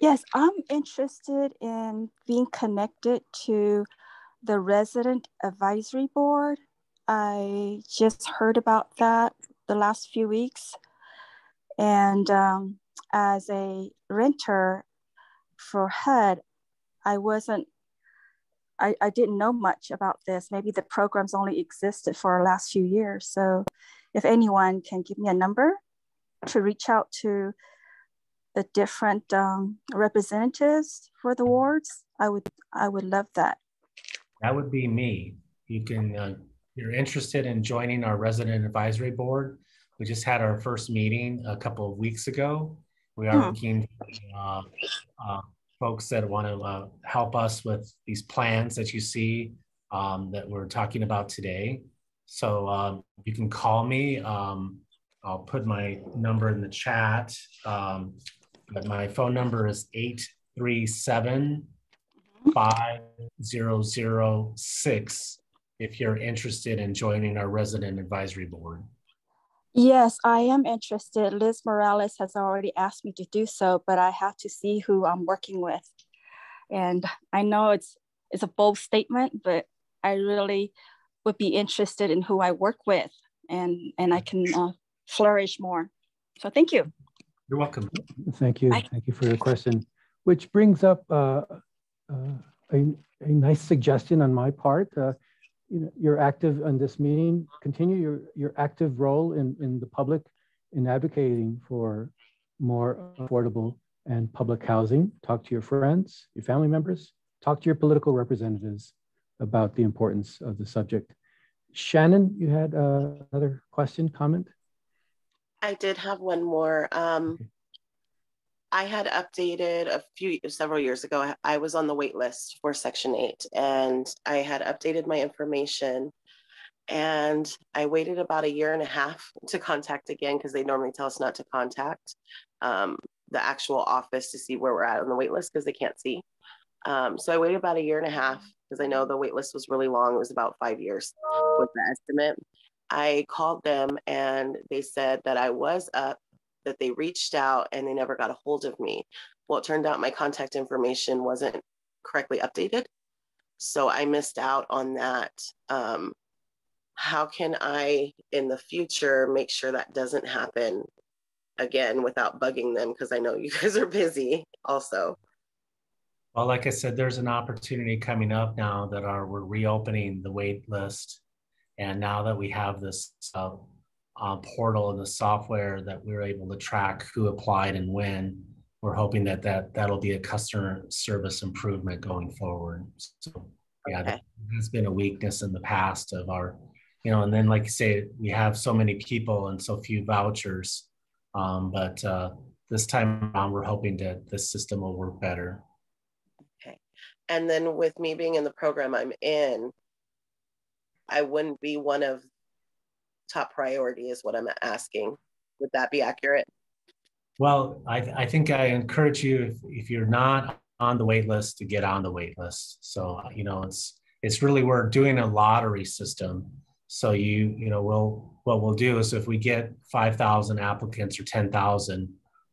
Yes, I'm interested in being connected to the resident advisory board. I just heard about that the last few weeks. And um, as a renter for HUD, I wasn't, I, I didn't know much about this. Maybe the programs only existed for the last few years. So if anyone can give me a number to reach out to the different um, representatives for the wards, I would, I would love that. That would be me. You can, uh, you're interested in joining our resident advisory board. We just had our first meeting a couple of weeks ago. We are hmm. looking uh, uh, folks that want to uh, help us with these plans that you see um, that we're talking about today. So um, you can call me. Um, I'll put my number in the chat. Um, but my phone number is 837 5006 if you're interested in joining our resident advisory board. Yes, I am interested. Liz Morales has already asked me to do so, but I have to see who I'm working with. And I know it's it's a bold statement, but I really would be interested in who I work with and, and I can uh, flourish more. So thank you. You're welcome. Thank you. Bye. Thank you for your question, which brings up uh, uh, a, a nice suggestion on my part. You know, you're active in this meeting, continue your, your active role in, in the public in advocating for more affordable and public housing. Talk to your friends, your family members, talk to your political representatives about the importance of the subject. Shannon, you had uh, another question, comment? I did have one more. Um, okay. I had updated a few several years ago. I was on the wait list for Section 8 and I had updated my information and I waited about a year and a half to contact again because they normally tell us not to contact um, the actual office to see where we're at on the wait list because they can't see. Um, so I waited about a year and a half because I know the wait list was really long. It was about five years with the estimate. I called them and they said that I was up that they reached out and they never got a hold of me. Well, it turned out my contact information wasn't correctly updated. So I missed out on that. Um, how can I, in the future, make sure that doesn't happen again without bugging them? Because I know you guys are busy also. Well, like I said, there's an opportunity coming up now that are we're reopening the wait list, and now that we have this uh, uh, portal and the software that we are able to track who applied and when. We're hoping that, that that'll be a customer service improvement going forward. So yeah, okay. that has been a weakness in the past of our, you know, and then like you say, we have so many people and so few vouchers. Um, but uh, this time around, we're hoping that this system will work better. Okay. And then with me being in the program I'm in, I wouldn't be one of top priority is what I'm asking. Would that be accurate? Well, I, I think I encourage you if, if you're not on the wait list to get on the wait list. So, you know, it's it's really we're doing a lottery system. So you, you know, we'll what we'll do is if we get 5,000 applicants or 10,000,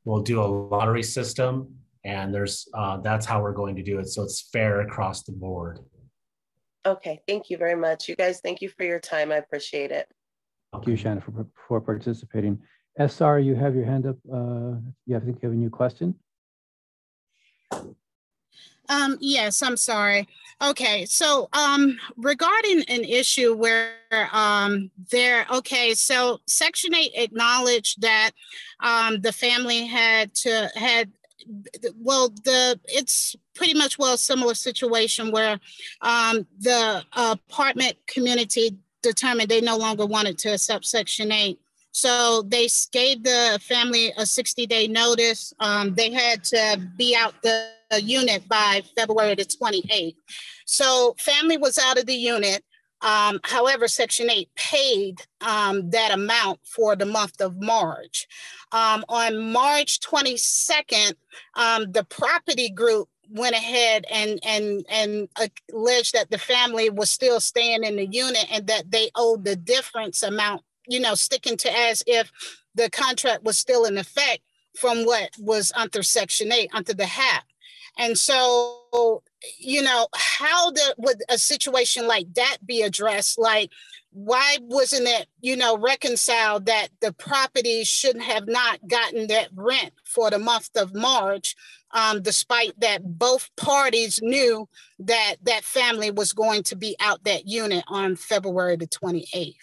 we'll do a lottery system and there's uh, that's how we're going to do it. So it's fair across the board. Okay, thank you very much. You guys, thank you for your time. I appreciate it. Thank you, Shannon, for, for participating. SR, you have your hand up. Uh, you have, I think you have a new question. Um, yes, I'm sorry. Okay, so um, regarding an issue where um, there, okay, so Section 8 acknowledged that um, the family had to, had, well, the, it's pretty much well similar situation where um, the apartment community determined they no longer wanted to accept Section 8. So they gave the family a 60 day notice. Um, they had to be out the unit by February the 28th. So family was out of the unit. Um, however, Section 8 paid um, that amount for the month of March. Um, on March 22nd, um, the property group went ahead and and and uh, alleged that the family was still staying in the unit and that they owed the difference amount you know, sticking to as if the contract was still in effect from what was under Section 8, under the HAP. And so, you know, how the, would a situation like that be addressed? Like, why wasn't it, you know, reconciled that the property shouldn't have not gotten that rent for the month of March, um, despite that both parties knew that that family was going to be out that unit on February the 28th?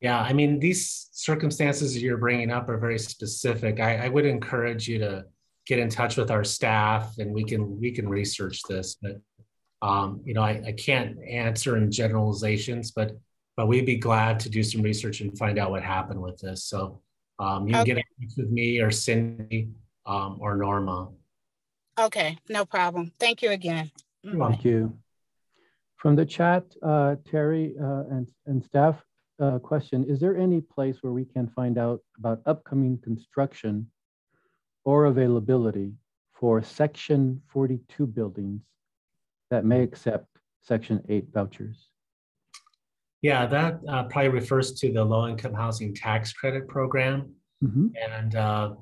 Yeah, I mean, these circumstances you're bringing up are very specific. I, I would encourage you to get in touch with our staff and we can we can research this. But um, you know, I, I can't answer in generalizations, but but we'd be glad to do some research and find out what happened with this. So um, you can get in touch with me or Cindy um, or Norma. Okay, no problem. Thank you again. Thank you. From the chat, uh, Terry uh, and, and staff, uh, question, is there any place where we can find out about upcoming construction or availability for Section 42 buildings that may accept Section 8 vouchers? Yeah, that uh, probably refers to the low income housing tax credit program. Mhm. And uh,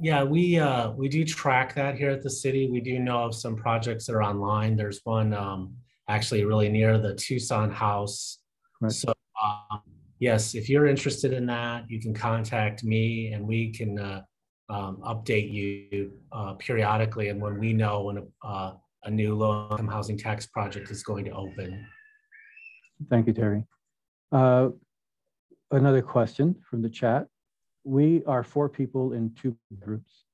yeah, we uh, we do track that here at the city. We do know of some projects that are online. There's one um, actually really near the Tucson house. Right. So um, yes, if you're interested in that, you can contact me and we can uh, um, update you uh, periodically. And when we know when a, uh, a new low income housing tax project is going to open. Thank you, Terry. Uh, Another question from the chat. We are four people in two groups.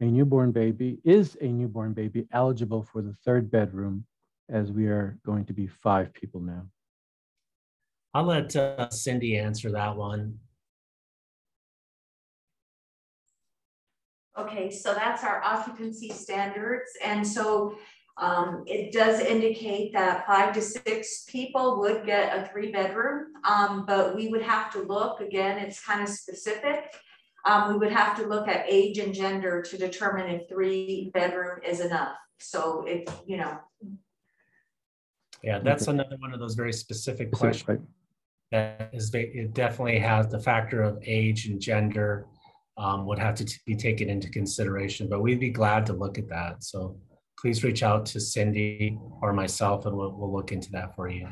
A newborn baby, is a newborn baby eligible for the third bedroom as we are going to be five people now? I'll let uh, Cindy answer that one. Okay, so that's our occupancy standards. And so um, it does indicate that five to six people would get a three bedroom, um, but we would have to look, again, it's kind of specific. Um, we would have to look at age and gender to determine if three bedroom is enough. So if, you know, Yeah, that's another one of those very specific Specific, questions. right. That is, va- it definitely has the factor of age and gender um, would have to be taken into consideration, but we'd be glad to look at that. So please reach out to Cindy or myself and we'll, we'll look into that for you.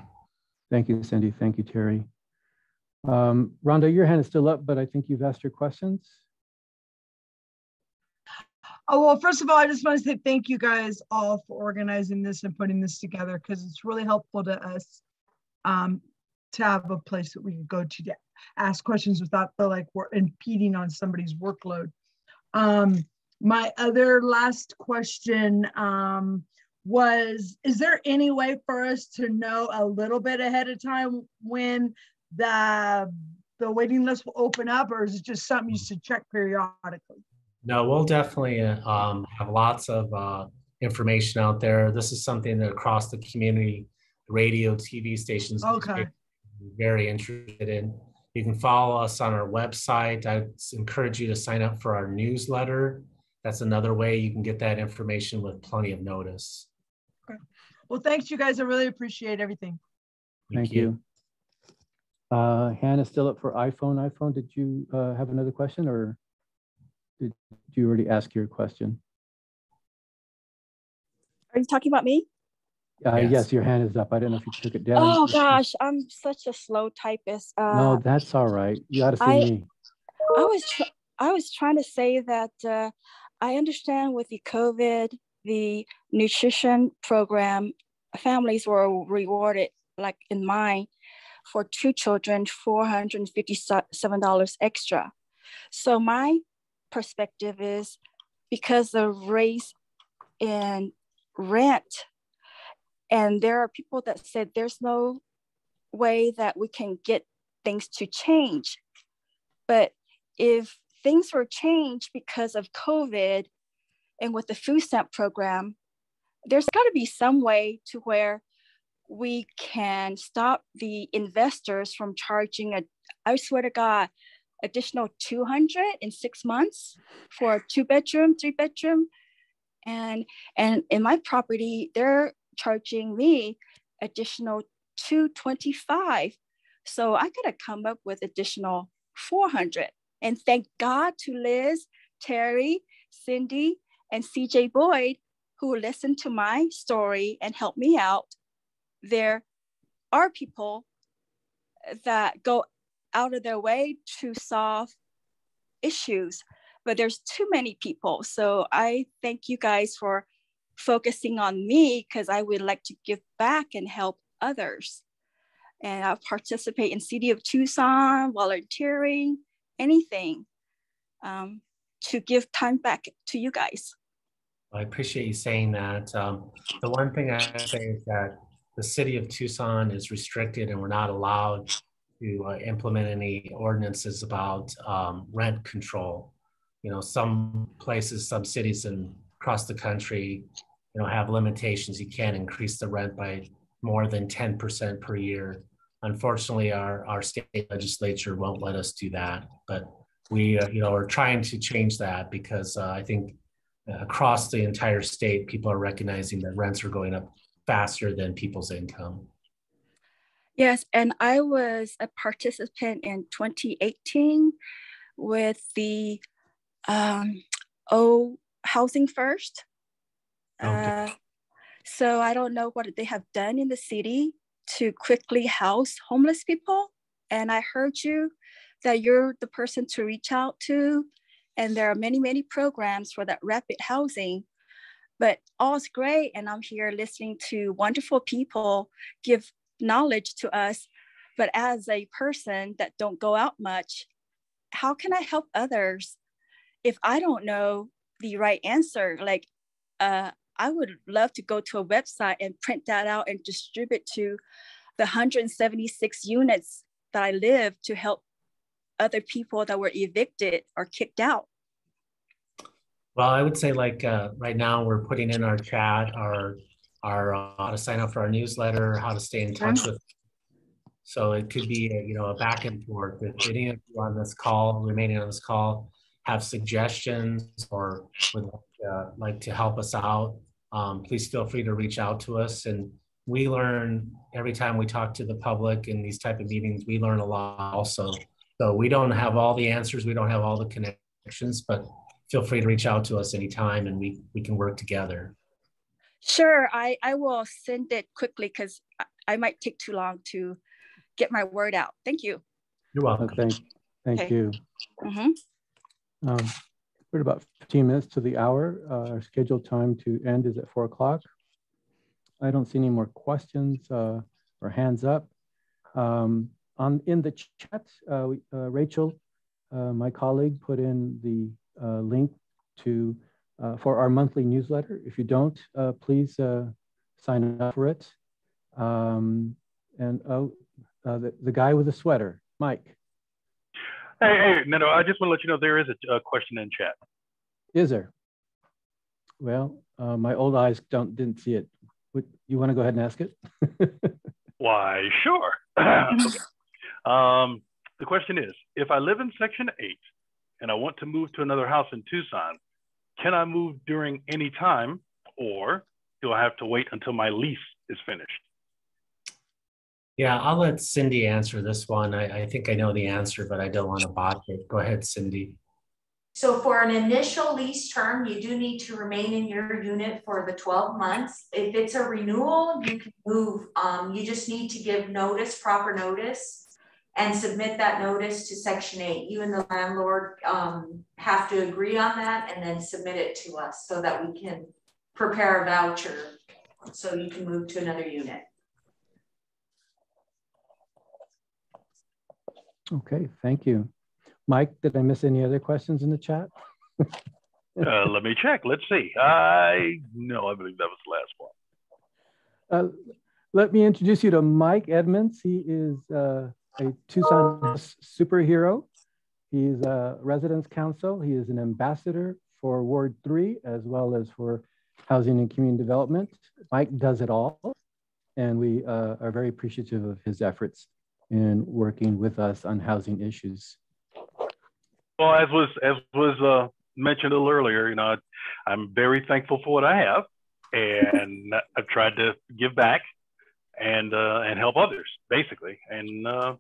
Thank you, Cindy. Thank you, Terry. Um, Rhonda, your hand is still up, but I think you've asked your questions. Oh, well, first of all, I just want to say thank you guys all for organizing this and putting this together because it's really helpful to us um, to have a place that we can go to to ask questions without the like we're impeding on somebody's workload. Um, my other last question um, was, is there any way for us to know a little bit ahead of time when the the waiting list will open up or is it just something you should check periodically? No, we'll definitely um, have lots of uh, information out there. This is something that across the community, radio, TV stations, Okay. very interested in. You can follow us on our website. I encourage you to sign up for our newsletter. That's another way you can get that information with plenty of notice. Okay. Well, thanks, you guys. I really appreciate everything. Thank you. Uh, hand is still up for iPhone. iPhone, did you uh, have another question or did you already ask your question? Are you talking about me? Uh, yes. your hand is up. I don't know if you took it down. Oh gosh, I'm such a slow typist. Uh, No, that's all right. You got to see I- me. I was tr- I was trying to say that uh, I understand with the COVID, the nutrition program, families were rewarded, like in mine, for two children, four hundred and fifty-seven dollars extra. So my perspective is because the raise in rent, and there are people that said there's no way that we can get things to change. But if things were changed because of COVID and with the food stamp program, there's got to be some way to where we can stop the investors from charging a, I swear to God, additional 200 in six months for a two bedroom, three bedroom. And, and in my property, they're charging me additional 225 So I could have come up with additional 400. And thank God to Liz, Terry, Cindy, and CJ Boyd, who listened to my story and helped me out. There are people that go out of their way to solve issues, but there's too many people. So I thank you guys for focusing on me because I would like to give back and help others. And I'll participate in City of Tucson, volunteering, anything um, to give time back to you guys. I appreciate you saying that. Um, the one thing I say is that the city of Tucson is restricted and we're not allowed to uh, implement any ordinances about um, rent control. You know, some places, some cities and across the country, you know, have limitations. You can't increase the rent by more than 10% per year. Unfortunately, our, our state legislature won't let us do that. But we, uh, you know, are trying to change that because uh, I think across the entire state, people are recognizing that rents are going up faster than people's income. Yes, and I was a participant in 2018 with the um, O Housing First. Okay. Uh, so I don't know what they have done in the city to quickly house homeless people. And I heard you that you're the person to reach out to. And there are many, many programs for that rapid housing. But all's great. And I'm here listening to wonderful people give knowledge to us. But as a person that don't go out much, how can I help others if I don't know the right answer? Like, uh, I would love to go to a website and print that out and distribute to the 176 units that I live to help other people that were evicted or kicked out. Well, I would say like uh, right now we're putting in our chat our our uh, how to sign up for our newsletter, how to stay in touch with. So it could be a, you know a back and forth. If any of you on this call, remaining on this call, have suggestions or would uh, like to help us out, um, please feel free to reach out to us. And we learn every time we talk to the public in these type of meetings. We learn a lot also. So we don't have all the answers. We don't have all the connections, but feel free to reach out to us anytime and we, we can work together. Sure, I, I will send it quickly because I, I, might take too long to get my word out. Thank you. You're welcome. Thank, thank okay. you. Mm -hmm. um, we're about 15 minutes to the hour. Uh, our scheduled time to end is at four o'clock. I don't see any more questions uh, or hands up. Um, on in the chat, uh, uh Rachel, uh, my colleague, put in the uh, link to for our monthly newsletter. If you don't, please sign up for it. Um, and oh, the, the guy with the sweater, Mike. Hey, hey, no, no, I just want to let you know there is a, a question in chat. Is there? Well, uh, my old eyes don't didn't see it. Would you want to go ahead and ask it? Why, sure. okay. um, the question is, if I live in Section 8 and I want to move to another house in Tucson, can I move during any time or do I have to wait until my lease is finished? Yeah, I'll let Cindy answer this one. I, I think I know the answer, but I don't want to botch it. Go ahead, Cindy. So for an initial lease term, you do need to remain in your unit for the 12 months. If it's a renewal, you can move. Um, you just need to give notice, proper notice, and submit that notice to Section 8. You and the landlord um, have to agree on that and then submit it to us so that we can prepare a voucher so you can move to another unit. Okay, thank you. Mike, did I miss any other questions in the chat? uh, let me check. Let's see. I no, I believe that was the last one. Uh, let me introduce you to Mike Edmonds. He is uh, a Tucson superhero. He's a residence council. He is an ambassador for Ward 3 as well as for Housing and Community Development. Mike does it all, and we uh, are very appreciative of his efforts in working with us on housing issues. Well, as was as was uh, mentioned a little earlier, you know, I'm very thankful for what I have, and I've tried to give back and uh, and help others, basically. And uh,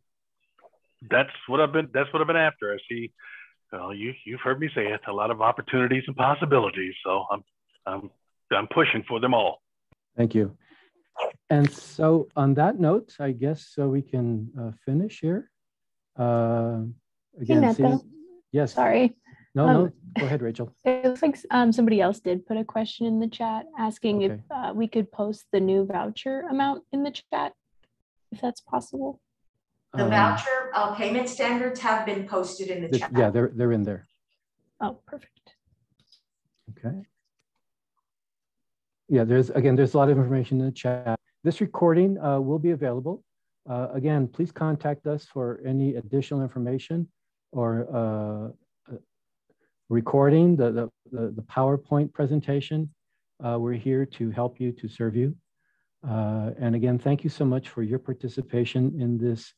that's what I've been that's what I've been after. I see well, you you've heard me say it, a lot of opportunities and possibilities. So I'm I'm I'm pushing for them all. Thank you. And so on that note, I guess so we can uh, finish here. Uh, again, hey, seeing, yes. Sorry. No, um, no, go ahead, Rachel. It looks like um, somebody else did put a question in the chat asking Okay. if uh, we could post the new voucher amount in the chat, if that's possible. The Um, voucher uh, payment standards have been posted in the th- chat. Yeah, they're, they're in there. Oh, perfect. Okay. Yeah, there's, again, there's a lot of information in the chat. This recording uh, will be available. Uh, Again, please contact us for any additional information or uh, uh, recording, the, the- the, PowerPoint presentation. Uh, We're here to help you, to serve you. Uh, And again, thank you so much for your participation in this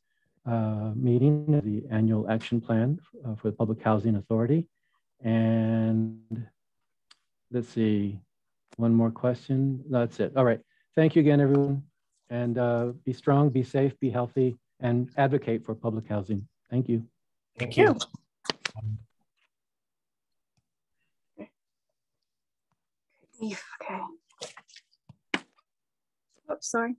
meeting, of the annual action plan for the Public Housing Authority. And let's see, one more question. That's it. All right. Thank you again, everyone. And uh, be strong, be safe, be healthy, and advocate for public housing. Thank you. Thank you. Okay. Oh, sorry.